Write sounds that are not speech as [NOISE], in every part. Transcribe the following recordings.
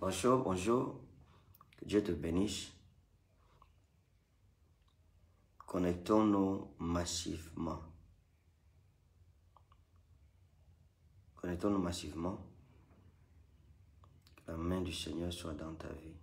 Bonjour, bonjour. Que Dieu te bénisse. Connectons-nous massivement. Connectons-nous massivement. Que la main du Seigneur soit dans ta vie.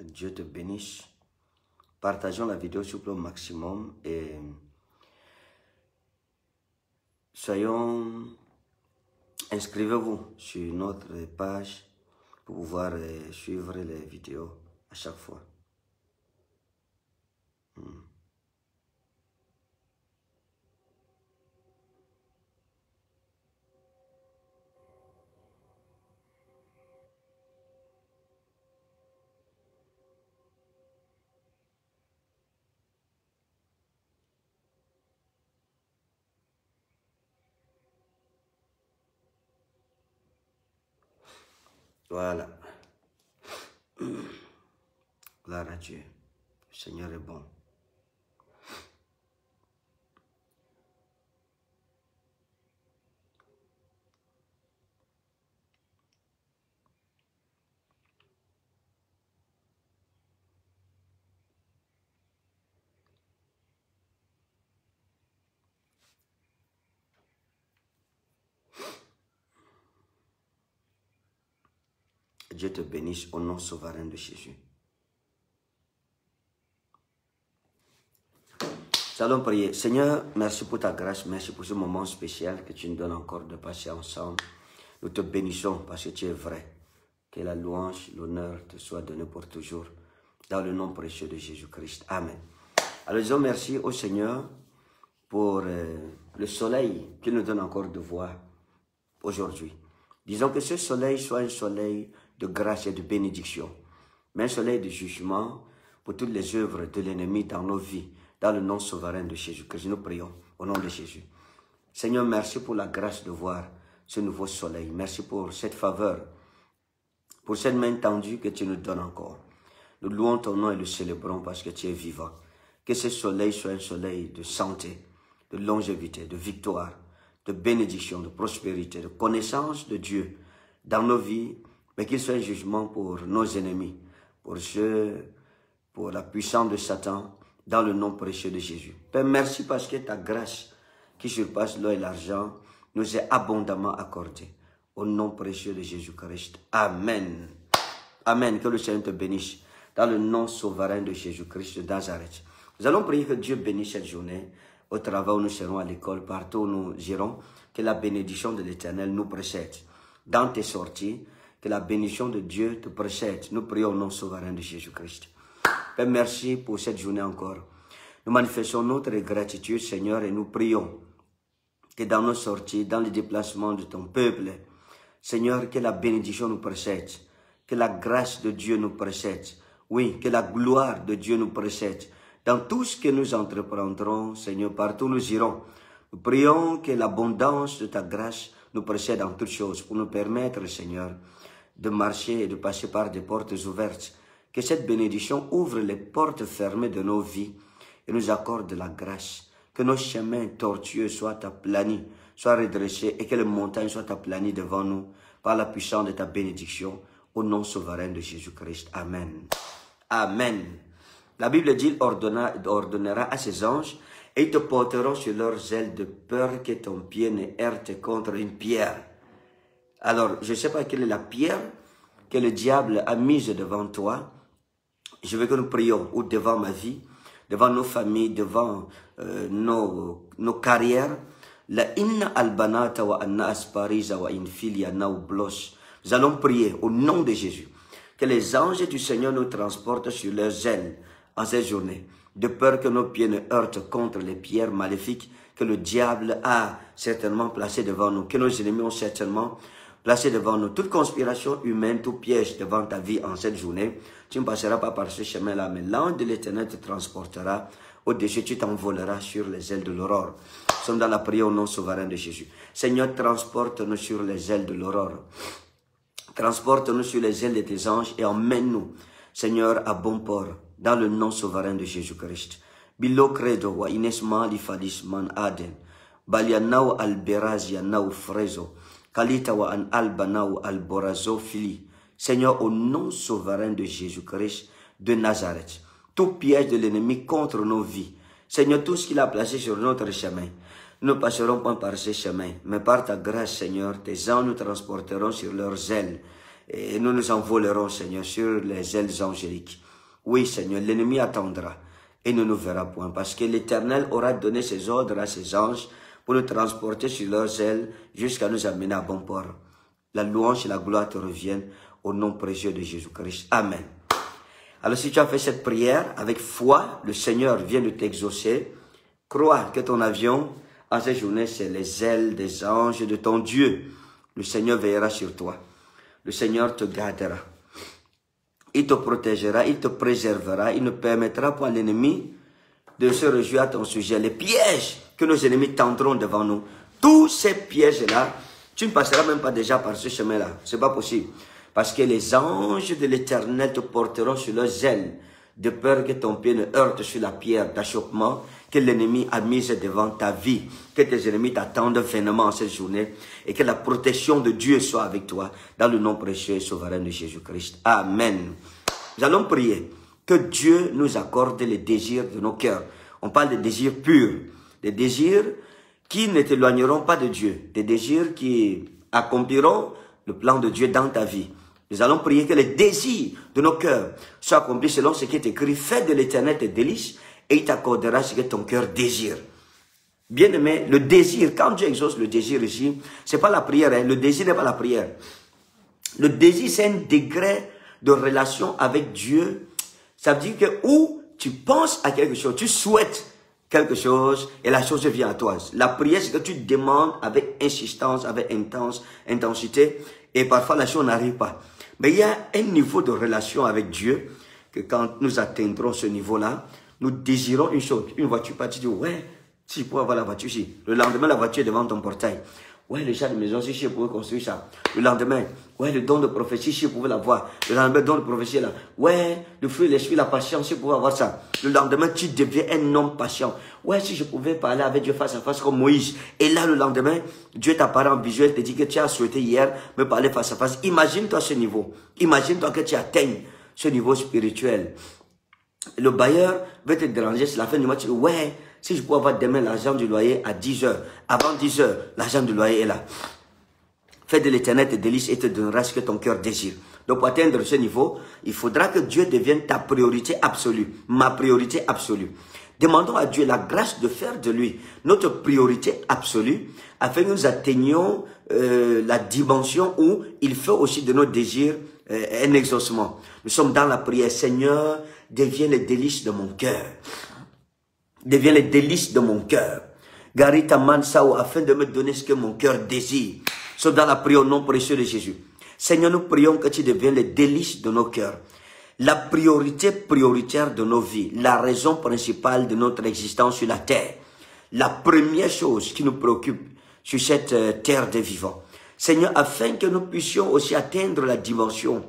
Dieu te bénisse. Partageons la vidéo sur le maximum et soyons, inscrivez-vous sur notre page pour pouvoir euh, suivre les vidéos à chaque fois. Voilà. [CLEARS THROAT] Gloire à Dieu. Le Seigneur est bon. Dieu te bénisse au nom souverain de Jésus. Nous allons prier. Seigneur, merci pour ta grâce, merci pour ce moment spécial que tu nous donnes encore de passer ensemble. Nous te bénissons parce que tu es vrai. Que la louange, l'honneur te soit donné pour toujours. Dans le nom précieux de Jésus-Christ. Amen. Alors disons merci au Seigneur pour euh, le soleil qu'il nous donne encore de voir aujourd'hui. Disons que ce soleil soit un soleil de grâce et de bénédiction, mais un soleil de jugement pour toutes les œuvres de l'ennemi dans nos vies, dans le nom souverain de Jésus-Christ. Nous prions au nom de Jésus. Seigneur, merci pour la grâce de voir ce nouveau soleil. Merci pour cette faveur, pour cette main tendue que tu nous donnes encore. Nous louons ton nom et le célébrons parce que tu es vivant. Que ce soleil soit un soleil de santé, de longévité, de victoire, de bénédiction, de prospérité, de connaissance de Dieu dans nos vies, mais qu'il soit un jugement pour nos ennemis, pour ceux, pour la puissance de Satan, dans le nom précieux de Jésus. Père, merci parce que ta grâce, qui surpasse l'eau et l'argent, nous est abondamment accordée. Au nom précieux de Jésus-Christ. Amen. Amen. Que le Seigneur te bénisse. Dans le nom souverain de Jésus-Christ de Nazareth. Nous allons prier que Dieu bénisse cette journée. Au travail où nous serons à l'école, partout où nous irons, que la bénédiction de l'Éternel nous précède. Dans tes sorties, que la bénédiction de Dieu te précède. Nous prions au nom souverain de Jésus-Christ. Père, merci pour cette journée encore. Nous manifestons notre gratitude, Seigneur, et nous prions que dans nos sorties, dans les déplacements de ton peuple, Seigneur, que la bénédiction nous précède, que la grâce de Dieu nous précède, oui, que la gloire de Dieu nous précède. Dans tout ce que nous entreprendrons, Seigneur, partout nous irons, nous prions que l'abondance de ta grâce nous précède en toutes choses pour nous permettre, Seigneur, de marcher et de passer par des portes ouvertes. Que cette bénédiction ouvre les portes fermées de nos vies et nous accorde la grâce. Que nos chemins tortueux soient aplanis, soient redressés et que les montagnes soient aplanies devant nous par la puissance de ta bénédiction au nom souverain de Jésus-Christ. Amen. Amen. La Bible dit, ordonnera à ses anges et ils te porteront sur leurs ailes de peur que ton pied ne heurte contre une pierre. Alors, je ne sais pas quelle est la pierre que le diable a mise devant toi. Je veux que nous prions, ou devant ma vie, devant nos familles, devant euh, nos, carrières. La inna albanata wa aspariza wa infilia blos. Nous allons prier au nom de Jésus. Que les anges du Seigneur nous transportent sur leurs ailes en cette journée, de peur que nos pieds ne heurtent contre les pierres maléfiques que le diable a certainement placées devant nous, que nos ennemis ont certainement placé devant nous. Toute conspiration humaine, tout piège devant ta vie en cette journée, tu ne passeras pas par ce chemin-là, mais l'ange de l'éternel te transportera au-dessus, tu t'envoleras sur les ailes de l'aurore. Nous sommes dans la prière au nom souverain de Jésus. Seigneur, transporte-nous sur les ailes de l'aurore. Transporte-nous sur les ailes de tes anges et emmène-nous, Seigneur, à bon port, dans le nom souverain de Jésus-Christ. Bilo credo wa fadis man aden. Balianau alberazia nau frezo. Kalita wa an albanau alborazo fili. Seigneur, au nom souverain de Jésus-Christ de Nazareth, tout piège de l'ennemi contre nos vies, Seigneur, tout ce qu'il a placé sur notre chemin, nous passerons pas par ce chemin, mais par ta grâce, Seigneur, tes anges nous transporteront sur leurs ailes et nous nous envolerons, Seigneur, sur les ailes angéliques. Oui, Seigneur, l'ennemi attendra et ne nous verra point, parce que l'Éternel aura donné ses ordres à ses anges pour nous transporter sur leurs ailes jusqu'à nous amener à bon port. La louange et la gloire te reviennent au nom précieux de Jésus-Christ. Amen. Alors si tu as fait cette prière avec foi, le Seigneur vient de t'exaucer. Crois que ton avion, en cette journée, c'est les ailes des anges de ton Dieu. Le Seigneur veillera sur toi. Le Seigneur te gardera. Il te protégera, il te préservera, il ne permettra pas à l'ennemi de se réjouir à ton sujet. Les pièges que nos ennemis tendront devant nous, tous ces pièges-là, tu ne passeras même pas déjà par ce chemin-là. C'est pas possible. Parce que les anges de l'éternel te porteront sur leurs ailes, de peur que ton pied ne heurte sur la pierre d'achoppement que l'ennemi a mise devant ta vie, que tes ennemis t'attendent vainement cette journée et que la protection de Dieu soit avec toi dans le nom précieux et souverain de Jésus-Christ. Amen. Nous allons prier que Dieu nous accorde les désirs de nos cœurs. On parle de désirs purs, des désirs qui ne t'éloigneront pas de Dieu, des désirs qui accompliront le plan de Dieu dans ta vie. Nous allons prier que les désirs de nos cœurs soient accomplis selon ce qui est écrit. Fais de l'éternel tes délices et il t'accordera ce que ton cœur désire. Bien aimé, le désir, quand Dieu exauce le désir ici, c'est pas la prière, hein. le désir n'est pas la prière. Le désir, c'est un degré de relation avec Dieu. Ça veut dire que où tu penses à quelque chose, tu souhaites quelque chose et la chose vient à toi. La prière, c'est que tu demandes avec insistance, avec intense, intensité et parfois la chose n'arrive pas. Mais il y a un niveau de relation avec Dieu que quand nous atteindrons ce niveau-là, nous désirons une chose, une voiture, tu dis, ouais, si je avoir la voiture ici. Le lendemain, la voiture est devant ton portail. Ouais, le chat de maison, si je pouvais construire ça. Le lendemain, ouais, le don de prophétie, si je pouvais l'avoir. Le lendemain, le don de prophétie là. Ouais, le fruit de l'esprit, la patience, si je pouvais avoir ça. Le lendemain, tu deviens un homme patient. Ouais, si je pouvais parler avec Dieu face à face comme Moïse. Et là, le lendemain, Dieu t'apparaît en visuel, te dit que tu as souhaité hier me parler face à face. Imagine-toi ce niveau. Imagine-toi que tu atteignes ce niveau spirituel. Le bailleur veut te déranger, c'est la fin du dis, ouais, si je peux avoir demain l'argent du loyer à 10 heures, avant 10 heures, l'argent du loyer est là. Fais de l'éternel tes délices et te donnera ce que ton cœur désire. Donc pour atteindre ce niveau, il faudra que Dieu devienne ta priorité absolue, ma priorité absolue. Demandons à Dieu la grâce de faire de lui notre priorité absolue afin que nous atteignions euh, la dimension où il fait aussi de nos désirs euh, un exaucement. Nous sommes dans la prière. Seigneur, deviens les délices de mon cœur. Deviens les délices de mon cœur. Garita Mansao afin de me donner ce que mon cœur désire. Sommes dans la prière au nom précieux de Jésus. Seigneur, nous prions que tu deviennes les délices de nos cœurs la priorité prioritaire de nos vies, la raison principale de notre existence sur la terre, la première chose qui nous préoccupe sur cette euh, terre des vivants. Seigneur, afin que nous puissions aussi atteindre la dimension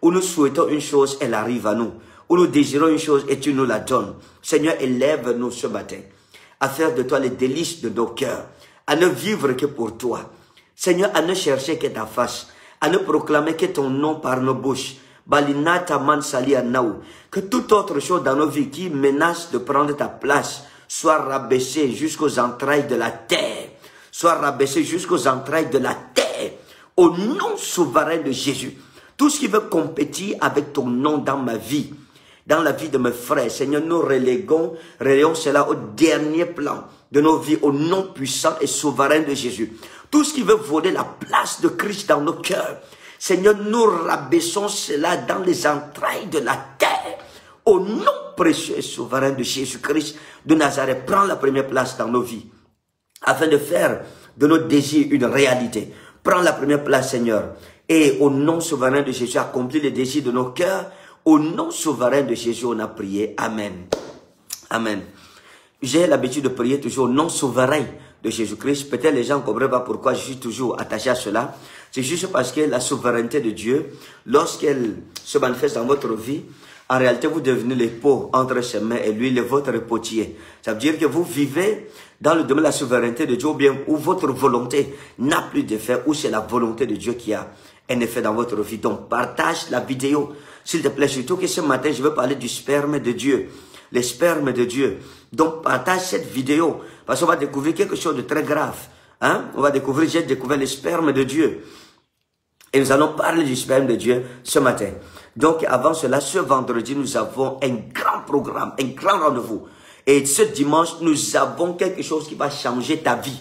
où nous souhaitons une chose, elle arrive à nous, où nous désirons une chose et tu nous la donnes. Seigneur, élève-nous ce matin à faire de toi les délices de nos cœurs, à ne vivre que pour toi. Seigneur, à ne chercher que ta face, à ne proclamer que ton nom par nos bouches, Balinata Mansalia Naou. Que toute autre chose dans nos vies qui menace de prendre ta place soit rabaissée jusqu'aux entrailles de la terre. Soit rabaissée jusqu'aux entrailles de la terre. Au nom souverain de Jésus. Tout ce qui veut compétir avec ton nom dans ma vie, dans la vie de mes frères, Seigneur, nous reléguons, reléguons cela au dernier plan de nos vies, au nom puissant et souverain de Jésus. Tout ce qui veut voler la place de Christ dans nos cœurs, Seigneur, nous rabaissons cela dans les entrailles de la terre. Au nom précieux et souverain de Jésus-Christ de Nazareth, prends la première place dans nos vies, afin de faire de nos désirs une réalité. Prends la première place, Seigneur. Et au nom souverain de Jésus, accomplis les désirs de nos cœurs. Au nom souverain de Jésus, on a prié. Amen. Amen. J'ai l'habitude de prier toujours au nom souverain de Jésus-Christ. Peut-être les gens ne comprennent pas pourquoi je suis toujours attaché à cela. C'est juste parce que la souveraineté de Dieu, lorsqu'elle se manifeste dans votre vie, en réalité, vous devenez les pots entre ses mains et lui, le votre potier. Ça veut dire que vous vivez dans le domaine de la souveraineté de Dieu, ou bien où votre volonté n'a plus d'effet, où c'est la volonté de Dieu qui a un effet dans votre vie. Donc, partage la vidéo, s'il te plaît. Surtout que ce matin, je veux parler du sperme de Dieu. Les spermes de Dieu. Donc, partage cette vidéo. Parce qu'on va découvrir quelque chose de très grave. Hein? On va découvrir, j'ai découvert le sperme de Dieu. Et nous allons parler du sperme de Dieu ce matin. Donc, avant cela, ce vendredi, nous avons un grand programme, un grand rendez-vous. Et ce dimanche, nous avons quelque chose qui va changer ta vie.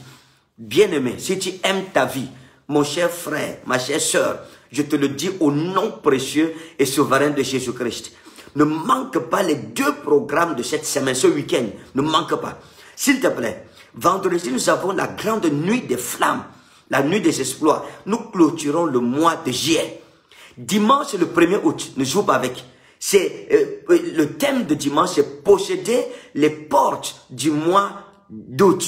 Bien-aimé, si tu aimes ta vie, mon cher frère, ma chère sœur, je te le dis au nom précieux et souverain de Jésus-Christ. Ne manque pas les deux programmes de cette semaine, ce week-end. Ne manque pas. S'il te plaît, vendredi, nous avons la grande nuit des flammes, la nuit des exploits. Nous clôturons le mois de juillet. Dimanche, le 1er août, ne joue pas avec. C'est euh, euh, le thème de dimanche, c'est posséder les portes du mois d'août.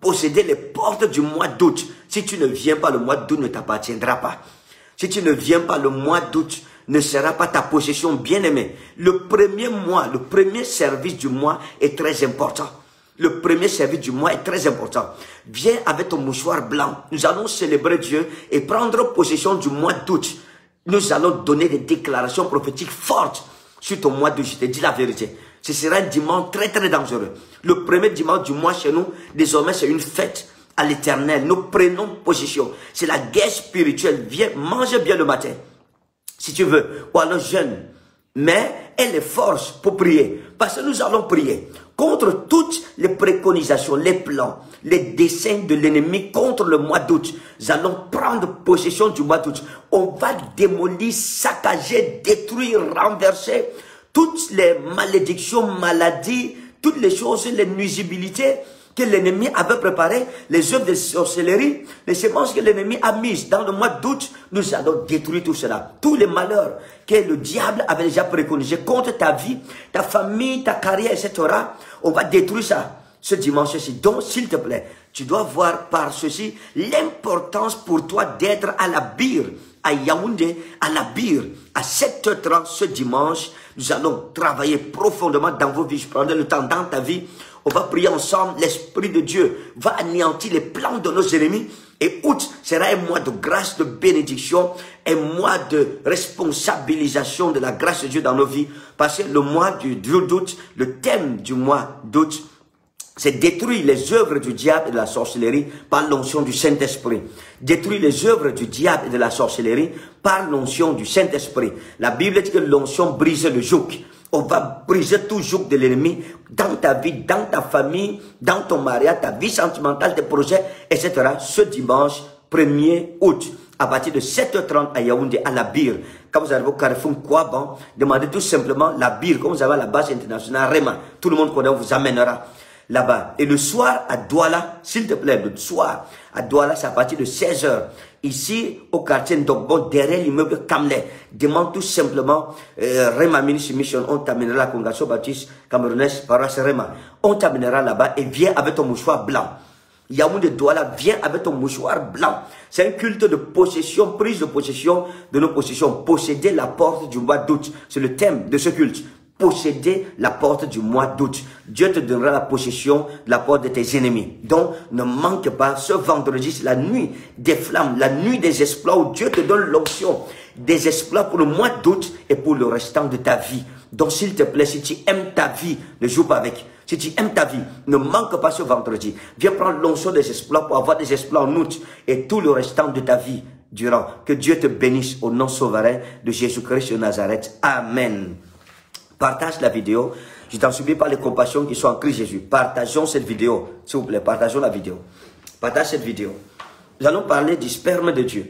Posséder les portes du mois d'août. Si tu ne viens pas, le mois d'août ne t'appartiendra pas. Si tu ne viens pas, le mois d'août ne sera pas ta possession bien-aimée. Le premier mois, le premier service du mois est très important. Le premier service du mois est très important. Viens avec ton mouchoir blanc. Nous allons célébrer Dieu et prendre possession du mois d'août nous allons donner des déclarations prophétiques fortes sur ton mois de Je te dis la vérité. Ce sera un dimanche très très dangereux. Le premier dimanche du mois chez nous, désormais c'est une fête à l'éternel. Nous prenons position. C'est la guerre spirituelle. Viens, mange bien le matin. Si tu veux. Ou alors jeûne. Mais elle est force pour prier. Parce que nous allons prier contre toutes les préconisations, les plans, les desseins de l'ennemi contre le mois d'août. Nous allons prendre possession du mois d'août. On va démolir, saccager, détruire, renverser toutes les malédictions, maladies, toutes les choses, les nuisibilités que l'ennemi avait préparées, les œuvres de sorcellerie, les semences que l'ennemi a mises dans le mois d'août, nous allons détruire tout cela. Tous les malheurs que le diable avait déjà préconisés contre ta vie, ta famille, ta carrière, etc. On va détruire ça ce dimanche-ci. Donc, s'il te plaît, tu dois voir par ceci l'importance pour toi d'être à la bire, à Yaoundé, à la bire, à 7h30 ce dimanche. Nous allons travailler profondément dans vos vies. Je prendrai le temps dans ta vie. On va prier ensemble. L'Esprit de Dieu va anéantir les plans de nos ennemis. Et août sera un mois de grâce, de bénédiction, un mois de responsabilisation de la grâce de Dieu dans nos vies. Parce que le mois du d'août, le thème du mois d'août, c'est détruire les œuvres du diable et de la sorcellerie par l'onction du Saint-Esprit. Détruire les œuvres du diable et de la sorcellerie par l'onction du Saint-Esprit. La Bible dit que l'onction brise le joug. On va briser tout joug de l'ennemi dans ta vie, dans ta famille, dans ton mariage, ta vie sentimentale, tes projets, etc. Ce dimanche 1er août, à partir de 7h30 à Yaoundé, à la Bire. Quand vous arrivez au Carrefour bon, demandez tout simplement la Bire, comme vous avez la base internationale Rema. Tout le monde connaît, on vous amènera là-bas. Et le soir à Douala, s'il te plaît, le soir à Douala, c'est à partir de 16h. Ici, au quartier Ndogbo, derrière l'immeuble Kamle, demande tout simplement euh, Rema Ministry Mission, on t'amènera la congrégation baptiste camerounaise, paroisse Rema. On t'amènera là-bas et viens avec ton mouchoir blanc. Yaoundé Douala, viens avec ton mouchoir blanc. C'est un culte de possession, prise de possession de nos possessions. Posséder la porte du mois d'août. C'est le thème de ce culte posséder la porte du mois d'août. Dieu te donnera la possession de la porte de tes ennemis. Donc, ne manque pas, ce vendredi, c'est la nuit des flammes, la nuit des exploits où Dieu te donne l'option des exploits pour le mois d'août et pour le restant de ta vie. Donc, s'il te plaît, si tu aimes ta vie, ne joue pas avec. Si tu aimes ta vie, ne manque pas ce vendredi. Viens prendre l'onction des exploits pour avoir des exploits en août et tout le restant de ta vie durant. Que Dieu te bénisse au nom souverain de Jésus-Christ de Nazareth. Amen. Partage la vidéo. Je t'en supplie par les compassions qui sont en Christ Jésus. Partageons cette vidéo. S'il vous plaît, partageons la vidéo. Partage cette vidéo. Nous allons parler du sperme de Dieu.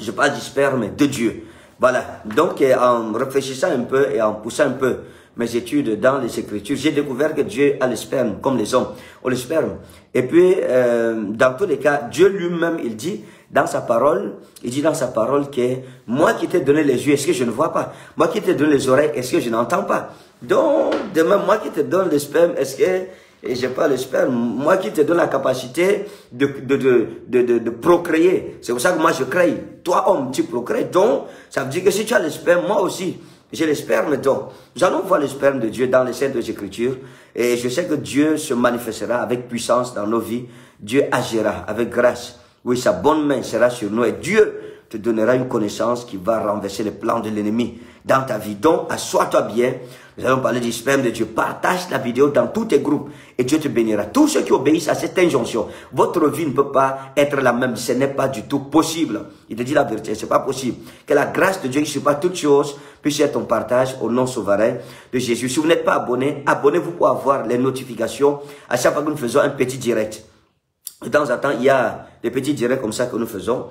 Je parle du sperme de Dieu. Voilà. Donc, en réfléchissant un peu et en poussant un peu mes études dans les Écritures, j'ai découvert que Dieu a le sperme, comme les hommes ont le sperme. Et puis, euh, dans tous les cas, Dieu lui-même, il dit dans sa parole, il dit dans sa parole que moi qui t'ai donné les yeux, est-ce que je ne vois pas? Moi qui t'ai donné les oreilles, est-ce que je n'entends pas? Donc, demain, moi qui te donne le sperme, est-ce que et j'ai pas le sperme. Moi qui te donne la capacité de, de, de, de, de procréer. C'est pour ça que moi je crée. Toi, homme, tu procrées. Donc, ça veut dire que si tu as le sperme, moi aussi, j'ai le sperme. Donc, nous allons voir le sperme de Dieu dans les Saintes Écritures. Et je sais que Dieu se manifestera avec puissance dans nos vies. Dieu agira avec grâce. Oui, sa bonne main sera sur nous. Et Dieu te donnera une connaissance qui va renverser les plans de l'ennemi dans ta vie. Donc, assois-toi bien. Nous allons parler du sperme de Dieu. Partage la vidéo dans tous tes groupes et Dieu te bénira. Tous ceux qui obéissent à cette injonction, votre vie ne peut pas être la même. Ce n'est pas du tout possible. Il te dit la vérité, c'est pas possible. Que la grâce de Dieu qui pas toutes choses puisse être ton partage au nom souverain de Jésus. Si vous n'êtes pas abonné, abonnez-vous pour avoir les notifications à chaque fois que nous faisons un petit direct. De temps en temps, il y a des petits directs comme ça que nous faisons.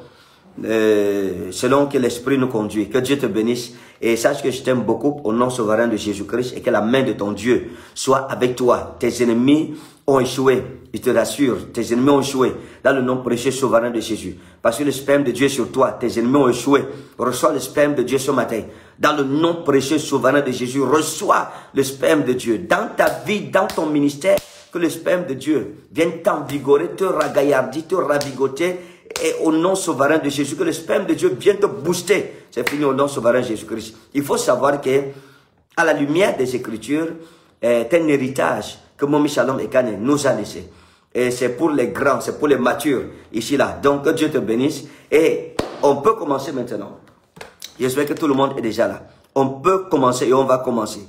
Euh, selon que l'Esprit nous conduit. Que Dieu te bénisse et sache que je t'aime beaucoup au nom souverain de Jésus-Christ et que la main de ton Dieu soit avec toi. Tes ennemis ont échoué, je te rassure, tes ennemis ont échoué dans le nom précieux souverain de Jésus. Parce que le sperme de Dieu est sur toi, tes ennemis ont échoué. Reçois le sperme de Dieu ce matin. Dans le nom précieux souverain de Jésus, reçois le sperme de Dieu. Dans ta vie, dans ton ministère, que le sperme de Dieu vienne t'envigorer, te ragaillardir, te ravigoter et au nom souverain de Jésus, que le sperme de Dieu vienne te booster. C'est fini au nom souverain de Jésus-Christ. Il faut savoir que, à la lumière des Écritures, est un héritage que Momi Shalom Ekane nous a laissé. Et c'est pour les grands, c'est pour les matures, ici, là. Donc, que Dieu te bénisse. Et on peut commencer maintenant. J'espère que tout le monde est déjà là. On peut commencer et on va commencer.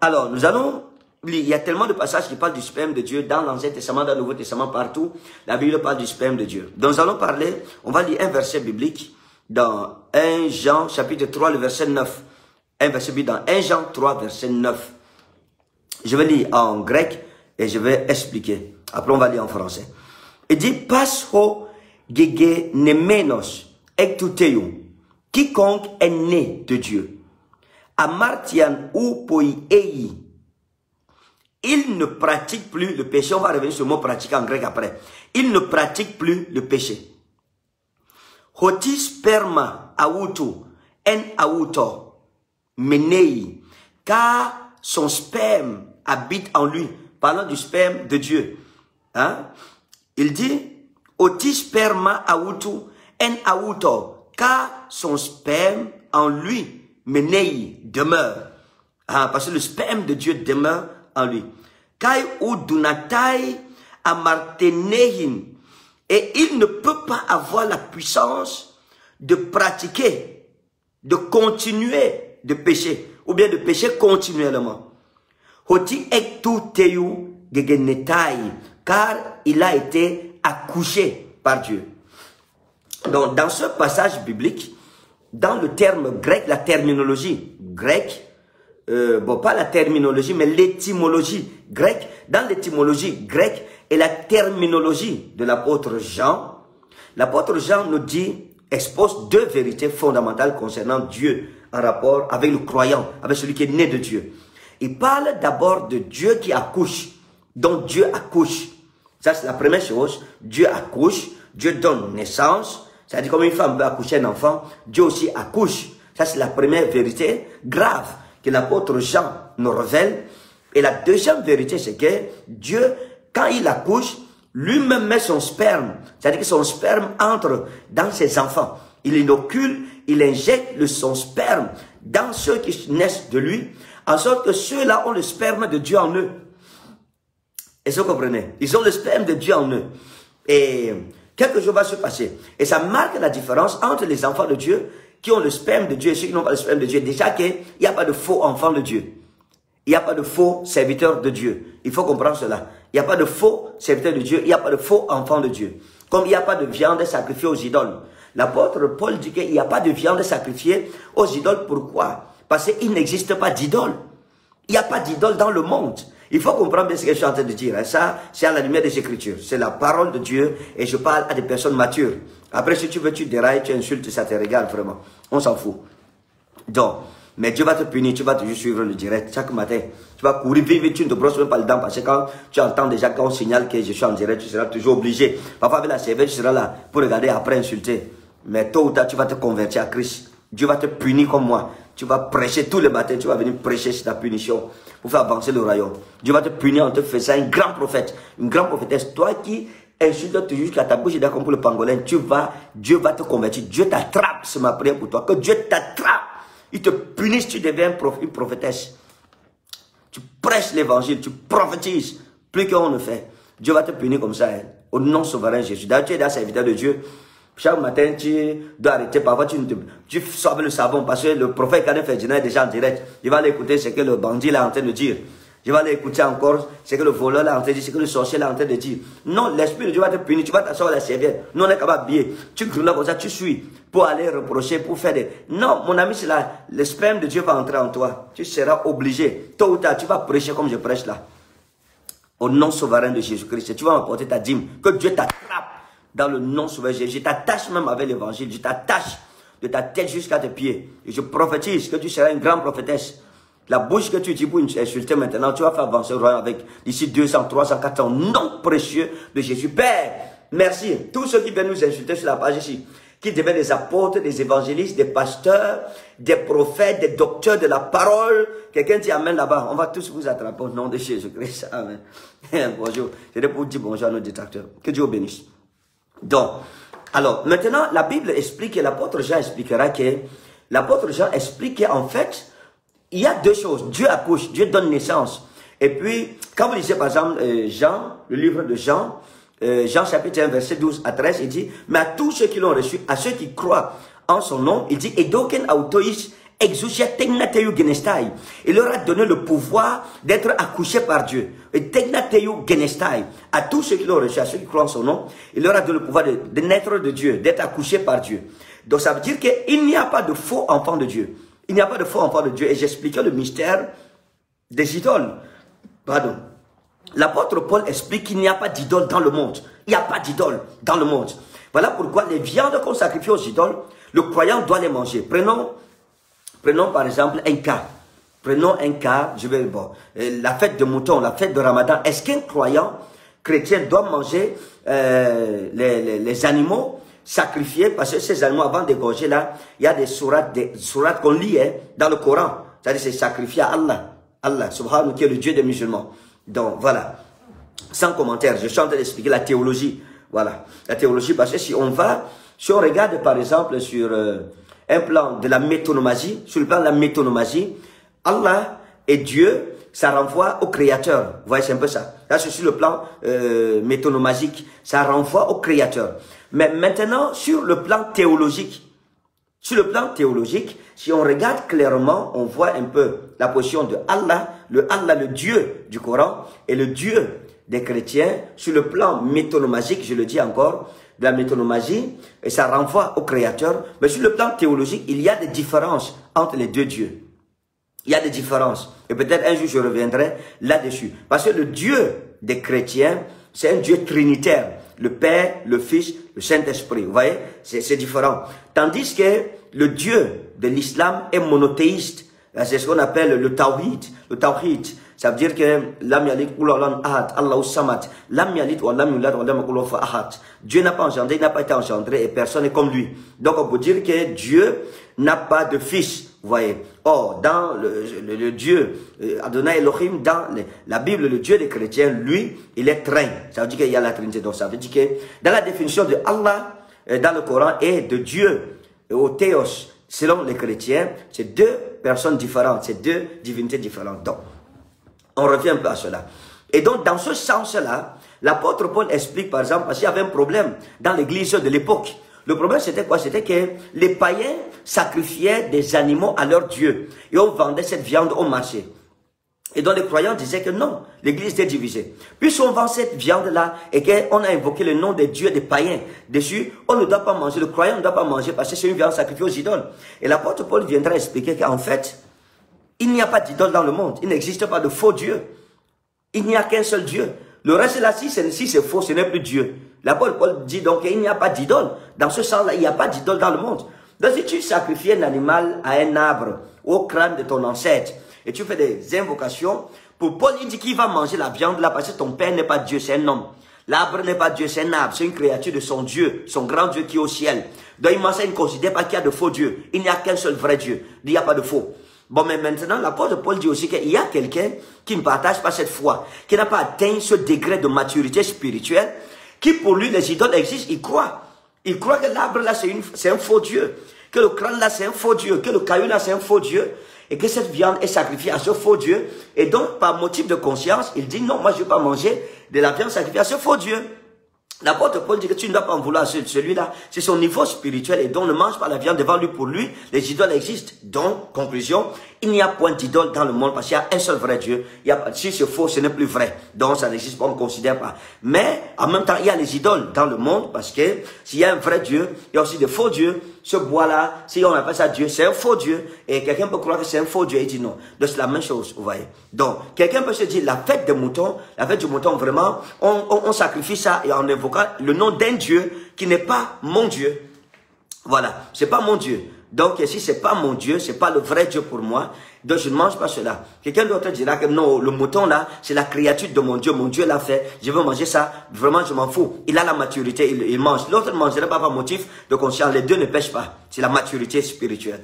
Alors, nous allons il y a tellement de passages qui parlent du sperme de Dieu dans l'Ancien Testament, dans le Nouveau Testament, partout. La Bible parle du sperme de Dieu. Donc nous allons parler, on va lire un verset biblique dans 1 Jean chapitre 3, le verset 9. Un verset biblique dans 1 Jean 3, verset 9. Je vais lire en grec et je vais expliquer. Après on va lire en français. Il dit, Pasho gegenemenos ektuteu. Quiconque est né de Dieu. Amartian ou poi ei il ne pratique plus le péché. On va revenir sur le mot pratique en grec après. Il ne pratique plus le péché. Hoti sperma auto en auto menei, car son sperme habite en lui. Parlant du sperme de Dieu. Hein? Il dit, Hoti sperma auto en auto, car son sperme en lui, menei, demeure. Hein? Parce que le sperme de Dieu demeure lui. Kai udunatai amartenehin. Et il ne peut pas avoir la puissance de pratiquer, de continuer de pécher, ou bien de pécher continuellement. Hoti ektu teyu gegenetai, car il a été accouché par Dieu. Donc, dans ce passage biblique, dans le terme grec, la terminologie grecque, euh, bon, pas la terminologie, mais l'étymologie grecque. Dans l'étymologie grecque et la terminologie de l'apôtre Jean, l'apôtre Jean nous dit, expose deux vérités fondamentales concernant Dieu en rapport avec le croyant, avec celui qui est né de Dieu. Il parle d'abord de Dieu qui accouche, donc Dieu accouche. Ça, c'est la première chose. Dieu accouche, Dieu donne naissance. C'est-à-dire comme une femme peut accoucher un enfant, Dieu aussi accouche. Ça, c'est la première vérité grave que l'apôtre Jean nous révèle. Et la deuxième vérité, c'est que Dieu, quand il accouche, lui-même met son sperme, c'est-à-dire que son sperme entre dans ses enfants. Il inocule, il injecte son sperme dans ceux qui naissent de lui, en sorte que ceux-là ont le sperme de Dieu en eux. Est-ce que vous comprenez? Ils ont le sperme de Dieu en eux. Et quelque chose va se passer. Et ça marque la différence entre les enfants de Dieu qui ont le sperme de Dieu et ceux qui n'ont pas le sperme de Dieu, déjà qu'il n'y a pas de faux enfants de Dieu. Il n'y a pas de faux serviteurs de Dieu. Il faut comprendre cela. Il n'y a pas de faux serviteurs de Dieu. Il n'y a pas de faux enfants de Dieu. Comme il n'y a pas de viande sacrifiée aux idoles. L'apôtre Paul dit qu'il n'y a pas de viande sacrifiée aux idoles. Pourquoi? Parce qu'il n'existe pas d'idole. Il n'y a pas d'idole dans le monde. Il faut comprendre bien ce que je suis en train de dire. Hein. Ça, c'est à la lumière des Écritures. C'est la parole de Dieu et je parle à des personnes matures. Après, si tu veux, tu dérailles, tu insultes, ça te régale vraiment. On s'en fout. Donc, Mais Dieu va te punir, tu vas toujours suivre le direct chaque matin. Tu vas courir vite, tu ne te brosses même pas le dents parce que quand tu entends déjà quand on signale que je suis en direct, tu seras toujours obligé. Parfois avec la serviette, tu seras là pour regarder après insulter. Mais tôt ou tard, tu vas te convertir à Christ. Dieu va te punir comme moi. Tu vas prêcher tous les matins, tu vas venir prêcher sur ta punition pour faire avancer le royaume. Dieu va te punir en te faisant un grand prophète, une grande prophétesse. Toi qui insultes toujours jusqu'à ta bouche d'accord pour le pangolin, tu vas, Dieu va te convertir. Dieu t'attrape, c'est ma prière pour toi. Que Dieu t'attrape. Il te punisse, tu deviens une prophétesse. Tu prêches l'évangile, tu prophétises. Plus qu'on ne fait. Dieu va te punir comme ça, hein, au nom souverain Jésus. D'ailleurs, tu es dans serviteur de Dieu. Chaque matin, tu dois arrêter. Parfois, tu, tu sauves le savon parce que le prophète Kaden Ferdinand est déjà en direct. Il va l'écouter ce que le bandit est en train de dire. Je vais aller écouter encore ce que le voleur est en train de dire, ce que le sorcier est en train de dire. Non, l'Esprit de Dieu va te punir, tu vas t'asseoir la serviette. Non, on est capable bien. Tu grouilles comme ça, tu suis pour aller reprocher, pour faire des... Non, mon ami, c'est là, l'esprit de Dieu va entrer en toi. Tu seras obligé. Tôt ou tard, tu vas prêcher comme je prêche là. Au nom souverain de Jésus-Christ. Tu vas apporter ta dîme. Que Dieu t'attrape dans le nom souverain de Jésus. Je t'attache même avec l'évangile. Je t'attache de ta tête jusqu'à tes pieds. Et je prophétise que tu seras une grande prophétesse. La bouche que tu dis pour insulter maintenant, tu vas faire avancer le royaume avec d'ici 200, 300, 400 nom précieux de Jésus. Père, merci. Tous ceux qui viennent nous insulter sur la page ici, qui deviennent des apôtres, des évangélistes, des pasteurs, des prophètes, des docteurs de la parole. Quelqu'un dit Amen là-bas. On va tous vous attraper au nom de Jésus-Christ. [LAUGHS] Amen. [LAUGHS] bonjour. C'est pour dire bonjour à nos détracteurs. Que Dieu bénisse. Donc, alors, maintenant, la Bible explique, l'apôtre Jean expliquera que, l'apôtre Jean explique qu'en fait, il y a deux choses. Dieu accouche, Dieu donne naissance. Et puis, quand vous lisez par exemple euh, Jean, le livre de Jean, euh, Jean chapitre 1, verset 12 à 13, il dit, mais à tous ceux qui l'ont reçu, à ceux qui croient en son nom, il dit, et d'aucun genestai. Il leur a donné le pouvoir d'être accouchés par Dieu. Et. À tous ceux qui l'ont reçu, à ceux qui croient en son nom, il leur a donné le pouvoir de, de naître de Dieu, d'être accouchés par Dieu. Donc ça veut dire qu'il n'y a pas de faux enfants de Dieu. Il n'y a pas de faux enfants de Dieu. Et j'expliquais le mystère des idoles. Pardon. L'apôtre Paul explique qu'il n'y a pas d'idole dans le monde. Il n'y a pas d'idole dans le monde. Voilà pourquoi les viandes qu'on sacrifie aux idoles, le croyant doit les manger. Prenons, prenons par exemple un cas. Prenons un cas, je vais bon, euh, la fête de mouton, la fête de Ramadan. Est-ce qu'un croyant chrétien doit manger euh, les animaux sacrifier, parce que ces animaux, avant d'égorger là, il y a des sourates, des sourates qu'on lit hein, dans le Coran. C'est-à-dire c'est sacrifier à Allah. Allah, subhanahu qui est le Dieu des musulmans. Donc voilà. Sans commentaire, je suis en train d'expliquer la théologie. Voilà. La théologie, parce que si on va, si on regarde par exemple sur euh, un plan de la métonomagie, sur le plan de la métonomagie, Allah est Dieu, ça renvoie au Créateur. Vous voyez, c'est un peu ça. Là, c'est sur le plan euh, métonomagique, ça renvoie au Créateur. Mais maintenant, sur le plan théologique, sur le plan théologique, si on regarde clairement, on voit un peu la position de Allah, le Allah, le Dieu du Coran, et le Dieu des chrétiens, sur le plan métonomagique, je le dis encore, de la métonomagie, et ça renvoie au Créateur. Mais sur le plan théologique, il y a des différences entre les deux dieux. Il y a des différences. Et peut-être un jour je reviendrai là-dessus. Parce que le Dieu des chrétiens, c'est un Dieu trinitaire le Père, le Fils, le Saint-Esprit. Vous voyez, c'est différent. Tandis que le Dieu de l'islam est monothéiste. C'est ce qu'on appelle le tawhid. Le tawhid, ça veut dire que lam yalit ahad, Allahu samad. Lam yalit wa lam. Dieu n'a pas engendré, il n'a pas été engendré et personne n'est comme lui. Donc on peut dire que Dieu n'a pas de fils. Vous voyez. Or, dans le, Dieu, euh, Adonai Elohim, dans la Bible, le Dieu des chrétiens, lui, il est train. Ça veut dire qu'il y a la Trinité. Donc, ça veut dire que dans la définition de Allah, euh, dans le Coran, et de Dieu, au théos, selon les chrétiens, c'est deux personnes différentes, c'est deux divinités différentes. Donc, on revient un peu à cela. Et donc, dans ce sens-là, l'apôtre Paul explique, par exemple, parce qu'il y avait un problème dans l'église de l'époque. Le problème, c'était quoi? C'était que les païens sacrifiaient des animaux à leur Dieu. Et on vendait cette viande au marché. Et donc les croyants disaient que non, l'église était divisée. Puisqu'on vend cette viande-là et qu'on a invoqué le nom des dieux des païens dessus, on ne doit pas manger, le croyant ne doit pas manger parce que c'est une viande sacrifiée aux idoles. Et l'apôtre Paul viendra expliquer qu'en fait, il n'y a pas d'idole dans le monde. Il n'existe pas de faux dieux. Il n'y a qu'un seul Dieu. Le reste là, si c'est faux, ce n'est plus Dieu. L'apôtre Paul dit donc qu'il n'y a pas d'idole. Dans ce sens-là, il n'y a pas d'idole dans le monde. Donc si tu sacrifies un animal à un arbre, au crâne de ton ancêtre, et tu fais des invocations, pour Paul, il dit qu'il va manger la viande là parce que ton père n'est pas Dieu, c'est un homme. L'arbre n'est pas Dieu, c'est un arbre, c'est une créature de son Dieu, son grand Dieu qui est au ciel. Donc il ne considère pas qu'il y a de faux dieux. Il n'y a qu'un seul vrai Dieu. Il n'y a pas de faux. Bon, mais maintenant, l'apôtre Paul dit aussi qu'il y a quelqu'un qui ne partage pas cette foi, qui n'a pas atteint ce degré de maturité spirituelle, qui pour lui, les idoles existent, il croit. Il croit que l'arbre là, c'est un faux Dieu, que le crâne là, c'est un faux Dieu, que le caillou là, c'est un faux Dieu, et que cette viande est sacrifiée à ce faux Dieu. Et donc, par motif de conscience, il dit, non, moi, je ne vais pas manger de la viande sacrifiée à ce faux Dieu. L'apôtre Paul dit que tu ne dois pas en vouloir celui-là. C'est son niveau spirituel et donc ne mange pas la viande devant lui. Pour lui, les idoles existent. Donc, conclusion, il n'y a point d'idole dans le monde parce qu'il y a un seul vrai Dieu. Il y a, si c'est faux, ce n'est plus vrai. Donc, ça n'existe pas, on ne considère pas. Mais, en même temps, il y a les idoles dans le monde parce que s'il y a un vrai Dieu, il y a aussi des faux dieux. Ce bois-là, si on appelle ça Dieu, c'est un faux Dieu. Et quelqu'un peut croire que c'est un faux Dieu et dit non. Donc, c'est la même chose, vous voyez. Donc, quelqu'un peut se dire, la fête des moutons, la fête du mouton, vraiment, on, on sacrifie ça et en évoquant le nom d'un Dieu qui n'est pas mon Dieu. Voilà, c'est pas mon Dieu. Donc, si c'est pas mon Dieu, c'est pas le vrai Dieu pour moi, donc je ne mange pas cela. Quelqu'un d'autre dira que non, le mouton là, c'est la créature de mon Dieu, mon Dieu l'a fait, je veux manger ça, vraiment je m'en fous. Il a la maturité, il, mange. L'autre ne mangerait pas par motif de conscience, les deux ne pêchent pas. C'est la maturité spirituelle.